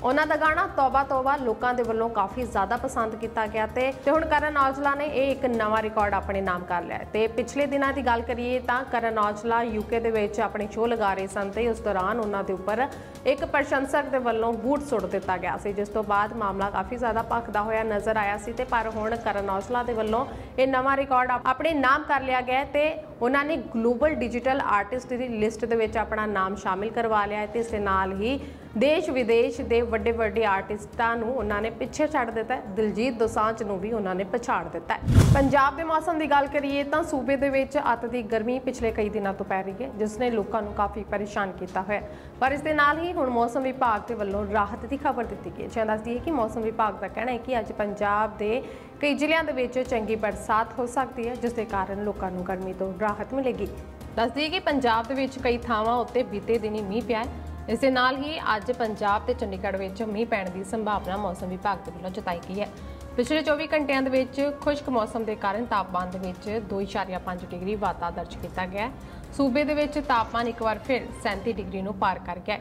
ਉਹਨਾਂ ਦਾ ਗਾਣਾ ਤੌਬਾ ਤੌਬਾ ਲੋਕਾਂ ਦੇ ਵੱਲੋਂ ਕਾਫੀ ਜ਼ਿਆਦਾ ਪਸੰਦ ਕੀਤਾ ਗਿਆ ਤੇ ਹੁਣ ਕਰਨ ਔਜਲਾ ਨੇ ਇਹ ਇੱਕ ਨਵਾਂ ਰਿਕਾਰਡ ਆਪਣੇ ਨਾਮ ਕਰ ਲਿਆ ਹੈ। ਤੇ ਪਿਛਲੇ ਦਿਨਾਂ ਦੀ ਗੱਲ ਕਰੀਏ ਤਾਂ ਕਰਨ ਔਜਲਾ ਯੂਕੇ ਦੇ ਵਿੱਚ ਆਪਣੇ ਸ਼ੋਅ ਲਗਾ ਰਹੇ ਸਨ ਤੇ ਉਸ ਦੌਰਾਨ ਉਹਨਾਂ ਦੇ ਉੱਪਰ ਇੱਕ ਪ੍ਰਸ਼ੰਸਕ ਦੇ ਵੱਲੋਂ ਬੂਟ ਸੁੱਟ ਦਿੱਤਾ ਗਿਆ ਸੀ, ਜਿਸ ਤੋਂ ਬਾਅਦ ਮਾਮਲਾ ਕਾਫੀ ਜ਼ਿਆਦਾ ਭਖਦਾ ਹੋਇਆ ਨਜ਼ਰ ਆਇਆ ਸੀ ਤੇ ਪਰ ਹੁਣ ਕਰਨ ਔਜਲਾ ਦੇ ਵੱਲੋਂ ਇਹ ਨਵਾਂ ਰਿਕਾਰਡ ਆਪਣੇ ਨਾਮ ਕਰ ਲਿਆ ਗਿਆ ਹੈ ਤੇ ਉਹਨਾਂ ਨੇ ਗਲੋਬਲ ਡਿਜੀਟਲ ਆਰਟਿਸਟ ਦੀ ਲਿਸਟ ਦੇ ਵਿੱਚ ਆਪਣਾ ਨਾਮ ਸ਼ਾਮਿਲ ਕਰਵਾ ਲਿਆ ਹੈ ਤੇ ਇਸ ਦੇ ਨਾਲ ਹੀ ਦੇਸ਼ ਵਿਦੇਸ਼ ਦੇ ਵੱਡੇ ਵੱਡੇ ਆਰਟਿਸਟਾਂ ਨੂੰ ਉਹਨਾਂ ਨੇ ਪਿੱਛੇ ਛੱਡ ਦਿੱਤਾ ਦਿਲਜੀਤ ਦੋਸਾਂਝ ਨੂੰ ਵੀ ਉਹਨਾਂ ਨੇ ਪਛਾੜ ਦਿੱਤਾ ਪੰਜਾਬ ਦੇ ਮੌਸਮ ਦੀ ਗੱਲ ਕਰੀਏ ਤਾਂ ਸੂਬੇ ਦੇ ਵਿੱਚ ਅੱਤ ਦੀ ਗਰਮੀ ਪਿਛਲੇ ਕਈ ਦਿਨਾਂ ਤੋਂ ਪੈ ਰਹੀ ਹੈ, ਜਿਸ ਨੇ ਲੋਕਾਂ ਨੂੰ ਕਾਫੀ ਪਰੇਸ਼ਾਨ ਕੀਤਾ ਹੋਇਆ ਪਰ ਇਸ ਦੇ ਨਾਲ ਹੀ ਹੁਣ ਮੌਸਮ ਵਿਭਾਗ ਦੇ ਵੱਲੋਂ ਰਾਹਤ ਦੀ ਖਬਰ ਦਿੱਤੀ ਗਈ ਹੈ। ਦੱਸਦੀ ਹੈ ਕਿ ਮੌਸਮ ਵਿਭਾਗ ਦਾ ਕਹਿਣਾ ਹੈ ਕਿ ਅੱਜ ਪੰਜਾਬ ਦੇ ਕਈ ਜ਼ਿਲ੍ਹਿਆਂ ਦੇ ਵਿੱਚ ਚੰਗੀ ਬਰਸਾਤ ਹੋ ਸਕਦੀ ਹੈ, ਜਿਸ ਦੇ ਕਾਰਨ ਲੋਕਾਂ ਨੂੰ ਗਰਮੀ ਤੋਂ ਰਾਹਤ ਮਿਲੇਗੀ। ਦੱਸਦੀ ਹੈ ਕਿ ਪੰਜਾਬ ਦੇ ਵਿੱਚ ਕਈ ਥਾਵਾਂ ਉੱਤੇ ਬੀਤੇ ਦਿਨੀ ਮੀਂਹ ਪਿਆ ਹੈ। ਇਸ ਦੇ ਨਾਲ ਹੀ ਅੱਜ ਪੰਜਾਬ ਤੇ ਚੰਡੀਗੜ੍ਹ ਵਿੱਚ ਮੀਂਹ ਪੈਣ ਦੀ ਸੰਭਾਵਨਾ ਮੌਸਮ ਵਿਭਾਗ ਦੇ ਵੱਲੋਂ ਜਤਾਈ ਗਈ ਹੈ। ਪਿਛਲੇ 24 ਘੰਟਿਆਂ ਦੇ ਵਿੱਚ ਖੁਸ਼ਕ ਮੌਸਮ ਦੇ ਕਾਰਨ ਤਾਪਮਾਨ ਦੇ ਵਿੱਚ 2.5 ਡਿਗਰੀ ਵਾਧਾ ਦਰਜ ਕੀਤਾ ਗਿਆ ਸੂਬੇ ਦੇ ਵਿੱਚ ਤਾਪਮਾਨ ਇੱਕ ਵਾਰ ਫਿਰ 37 ਡਿਗਰੀ ਨੂੰ ਪਾਰ ਕਰ ਗਿਆ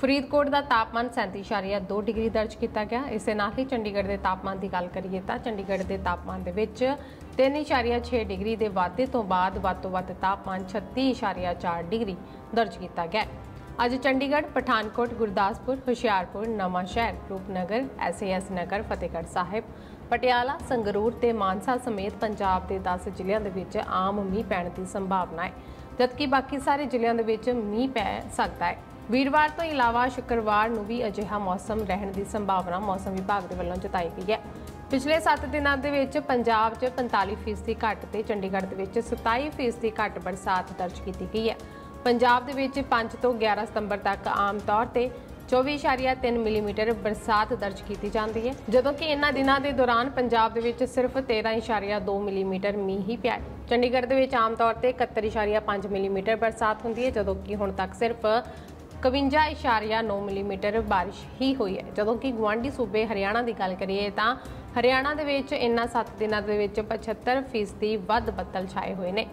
ਫਰੀਦਕੋਟ ਦਾ ਤਾਪਮਾਨ 37.2 ਡਿਗਰੀ ਦਰਜ ਕੀਤਾ ਗਿਆ। ਇਸ ਦੇ ਨਾਲ ਹੀ ਚੰਡੀਗੜ੍ਹ ਦੇ ਤਾਪਮਾਨ ਦੀ ਗੱਲ ਕਰੀਏ ਤਾਂ ਚੰਡੀਗੜ੍ਹ ਦੇ ਤਾਪਮਾਨ ਦੇ ਵਿੱਚ 3.6 ਡਿਗਰੀ ਦੇ ਵਾਧੇ ਤੋਂ ਬਾਅਦ ਵੱਧ ਤੋਂ ਵੱਧ ਤਾਪਮਾਨ 36.4 ਡਿਗਰੀ ਦਰਜ ਕੀਤਾ ਗਿਆ ਅੱਜ ਚੰਡੀਗੜ੍ਹ, ਪਠਾਨਕੋਟ, ਗੁਰਦਾਸਪੁਰ, ਹੁਸ਼ਿਆਰਪੁਰ, ਨਵਾਂ ਸ਼ਹਿਰ, ਰੂਪਨਗਰ, ਐਸਏਐਸ ਨਗਰ, ਫਤਿਹਗੜ੍ਹ ਸਾਹਿਬ, ਪਟਿਆਲਾ, ਸੰਗਰੂਰ ਤੇ ਮਾਨਸਾ ਸਮੇਤ ਪੰਜਾਬ ਦੇ 10 ਜ਼ਿਲ੍ਹਿਆਂ ਦੇ ਵਿੱਚ ਆਮ ਮੀਂਹ ਪੈਣ ਦੀ ਸੰਭਾਵਨਾ ਹੈ, ਜਦਕਿ ਬਾਕੀ ਸਾਰੇ ਜ਼ਿਲ੍ਹਿਆਂ ਦੇ ਵਿੱਚ ਮੀਂਹ ਪੈ ਸਕਦਾ ਹੈ। ਵੀਰਵਾਰ ਤੋਂ ਇਲਾਵਾ ਸ਼ੁੱਕਰਵਾਰ ਨੂੰ ਵੀ ਅਜਿਹਾ ਮੌਸਮ ਰਹਿਣ ਦੀ ਸੰਭਾਵਨਾ ਮੌਸਮ ਵਿਭਾਗ ਦੇ ਵੱਲੋਂ ਜਤਾਈ ਗਈ ਹੈ। ਪਿਛਲੇ 7 ਦਿਨਾਂ ਦੇ ਵਿੱਚ ਪੰਜਾਬ 'ਚ 45% ਘੱਟ ਤੇ ਚੰਡੀਗੜ੍ਹ ਦੇ ਵਿੱਚ 27% ਘੱਟ ਬਰਸਾਤ ਦਰਜ ਕੀਤੀ ਗਈ ਹੈ। ਪੰਜਾਬ ਦੇ ਵਿੱਚ 5 ਤੋਂ 11 ਸਤੰਬਰ ਤੱਕ ਆਮ ਤੌਰ ਤੇ 24.3 ਮਿਲੀਮੀਟਰ ਬਰਸਾਤ ਦਰਜ ਕੀਤੀ ਜਾਂਦੀ ਹੈ, ਜਦੋਂ ਕਿ ਇਹਨਾਂ ਦਿਨਾਂ ਦੇ ਦੌਰਾਨ ਪੰਜਾਬ ਦੇ ਵਿੱਚ ਸਿਰਫ 13.2 ਮਿਲੀਮੀਟਰ ਮੀਂਹ ਹੀ ਪਿਆ ਹੈ। ਚੰਡੀਗੜ੍ਹ ਦੇ ਵਿੱਚ ਆਮ ਤੌਰ ਤੇ 71.5 ਮਿਲੀਮੀਟਰ ਬਰਸਾਤ ਹੁੰਦੀ ਹੈ, ਜਦੋਂ ਕਿ ਹੁਣ ਤੱਕ ਸਿਰਫ 51.9 ਮਿਲੀਮੀਟਰ ਬਾਰਿਸ਼ ਹੀ ਹੋਈ ਹੈ। ਜਦੋਂ ਕਿ ਗਵਾਂਡੀ ਸੂਬੇ ਹਰਿਆਣਾ ਦੀ ਗੱਲ ਕਰੀਏ ਤਾਂ ਹਰਿਆਣਾ ਦੇ ਵਿੱਚ ਇਨ੍ਹਾਂ 7 ਦਿਨਾਂ ਦੇ ਵਿੱਚ 75% ਵੱਧ ਬੱਦਲ ਛਾਏ ਹੋਏ ਨੇ।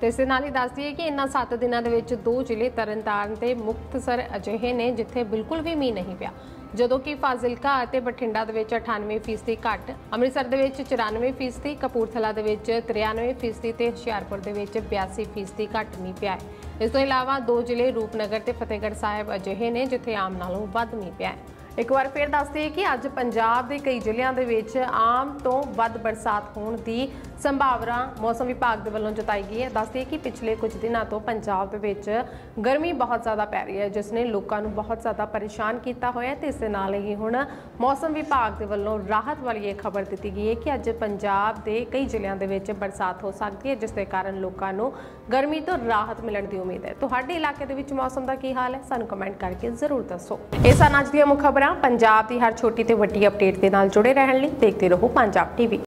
ਤੇ ਇਸ ਦੇ ਨਾਲ ਹੀ ਦੱਸ ਦਈਏ ਕਿ ਇਨ੍ਹਾਂ 7 ਦਿਨਾਂ ਦੇ ਵਿੱਚ ਦੋ ਜ਼ਿਲ੍ਹੇ ਤਰਨਤਾਰਨ ਤੇ ਮੁਕਤਸਰ ਅਜਿਹੇ ਨੇ ਜਿੱਥੇ ਬਿਲਕੁਲ ਵੀ ਮੀਂਹ ਨਹੀਂ ਪਿਆ। ਜਦੋਂ ਕਿ ਫਾਜ਼ਿਲਕਾ ਅਤੇ ਬਠਿੰਡਾ ਦੇ ਵਿੱਚ 98% ਘੱਟ, ਅੰਮ੍ਰਿਤਸਰ ਦੇ ਵਿੱਚ 94% ਕਪੂਰਥਲਾ ਦੇ ਵਿੱਚ 93% ਤੇ ਹੁਸ਼ਿਆਰਪੁਰ ਦੇ ਵਿੱਚ 82% ਘੱਟ ਮੀਂਹ ਪਿਆ ਹੈ। ਇਸ ਤੋਂ ਇਲਾਵਾ ਦੋ ਜ਼ਿਲ੍ਹੇ ਰੂਪਨਗਰ ਤੇ ਫਤਿਹਗੜ੍ਹ ਸਾਹਿਬ ਅਜਿਹੇ ਨੇ ਜਿੱਥੇ ਆਮ ਨਾਲੋਂ ਵੱਧ ਮੀਂਹ ਪਿਆ ਹੈ। ਇੱਕ ਵਾਰ ਫਿਰ ਦੱਸ ਕਿ ਅੱਜ ਪੰਜਾਬ ਦੇ ਕਈ ਜ਼ਿਲ੍ਹਿਆਂ ਦੇ ਵਿੱਚ ਆਮ ਤੋਂ ਵੱਧ ਬਰਸਾਤ ਹੋਣ ਦੀ ਸੰਭਾਵਨਾ ਮੌਸਮ ਵਿਭਾਗ ਦੇ ਵੱਲੋਂ ਜਤਾਈ ਗਈ ਹੈ। ਦੱਸ ਕਿ ਪਿਛਲੇ ਕੁਝ ਦਿਨਾਂ ਤੋਂ ਪੰਜਾਬ ਦੇ ਵਿੱਚ ਗਰਮੀ ਬਹੁਤ ਜ਼ਿਆਦਾ ਪੈ ਰਹੀ ਹੈ, ਜਿਸ ਨੇ ਲੋਕਾਂ ਨੂੰ ਬਹੁਤ ਜ਼ਿਆਦਾ ਪਰੇਸ਼ਾਨ ਕੀਤਾ ਹੋਇਆ ਹੈ ਤੇ ਇਸ ਦੇ ਨਾਲ ਹੀ ਹੁਣ ਮੌਸਮ ਵਿਭਾਗ ਦੇ ਵੱਲੋਂ ਰਾਹਤ ਵਾਲੀ ਇਹ ਖਬਰ ਦਿੱਤੀ ਗਈ ਹੈ ਕਿ ਅੱਜ ਪੰਜਾਬ ਦੇ ਕਈ ਜ਼ਿਲ੍ਹਿਆਂ ਦੇ ਵਿੱਚ ਬਰਸਾਤ ਹੋ ਸਕਦੀ ਹੈ, ਜਿਸ ਦੇ ਕਾਰਨ ਲੋਕਾਂ ਨੂੰ ਗਰਮੀ ਤੋਂ ਰਾਹਤ ਮਿਲਣ ਦੀ ਉਮੀਦ ਹੈ। ਤੁਹਾਡੇ ਇਲਾਕੇ ਦੇ ਵਿੱਚ ਮੌਸਮ ਦਾ ਕੀ ਹਾਲ ਹੈ? ਸਾਨੂੰ ਕਮੈਂਟ ਕਰਕੇ ਜ਼ਰੂਰ ਦੱਸੋ। ਇਹ ਸਨ ਅੱਜ ਦੀਆਂ ਮੁੱਖ ਖਬਰਾਂ ਪੰਜਾਬ ਦੀ ਹਰ ਛੋਟੀ ਤੇ ਵੱਡੀ ਅਪਡੇਟ ਦੇ ਨਾਲ ਜੁੜੇ ਰਹਿਣ ਲਈ ਦੇਖਦੇ ਰਹੋ ਪੰਜਾਬ ਟੀਵੀ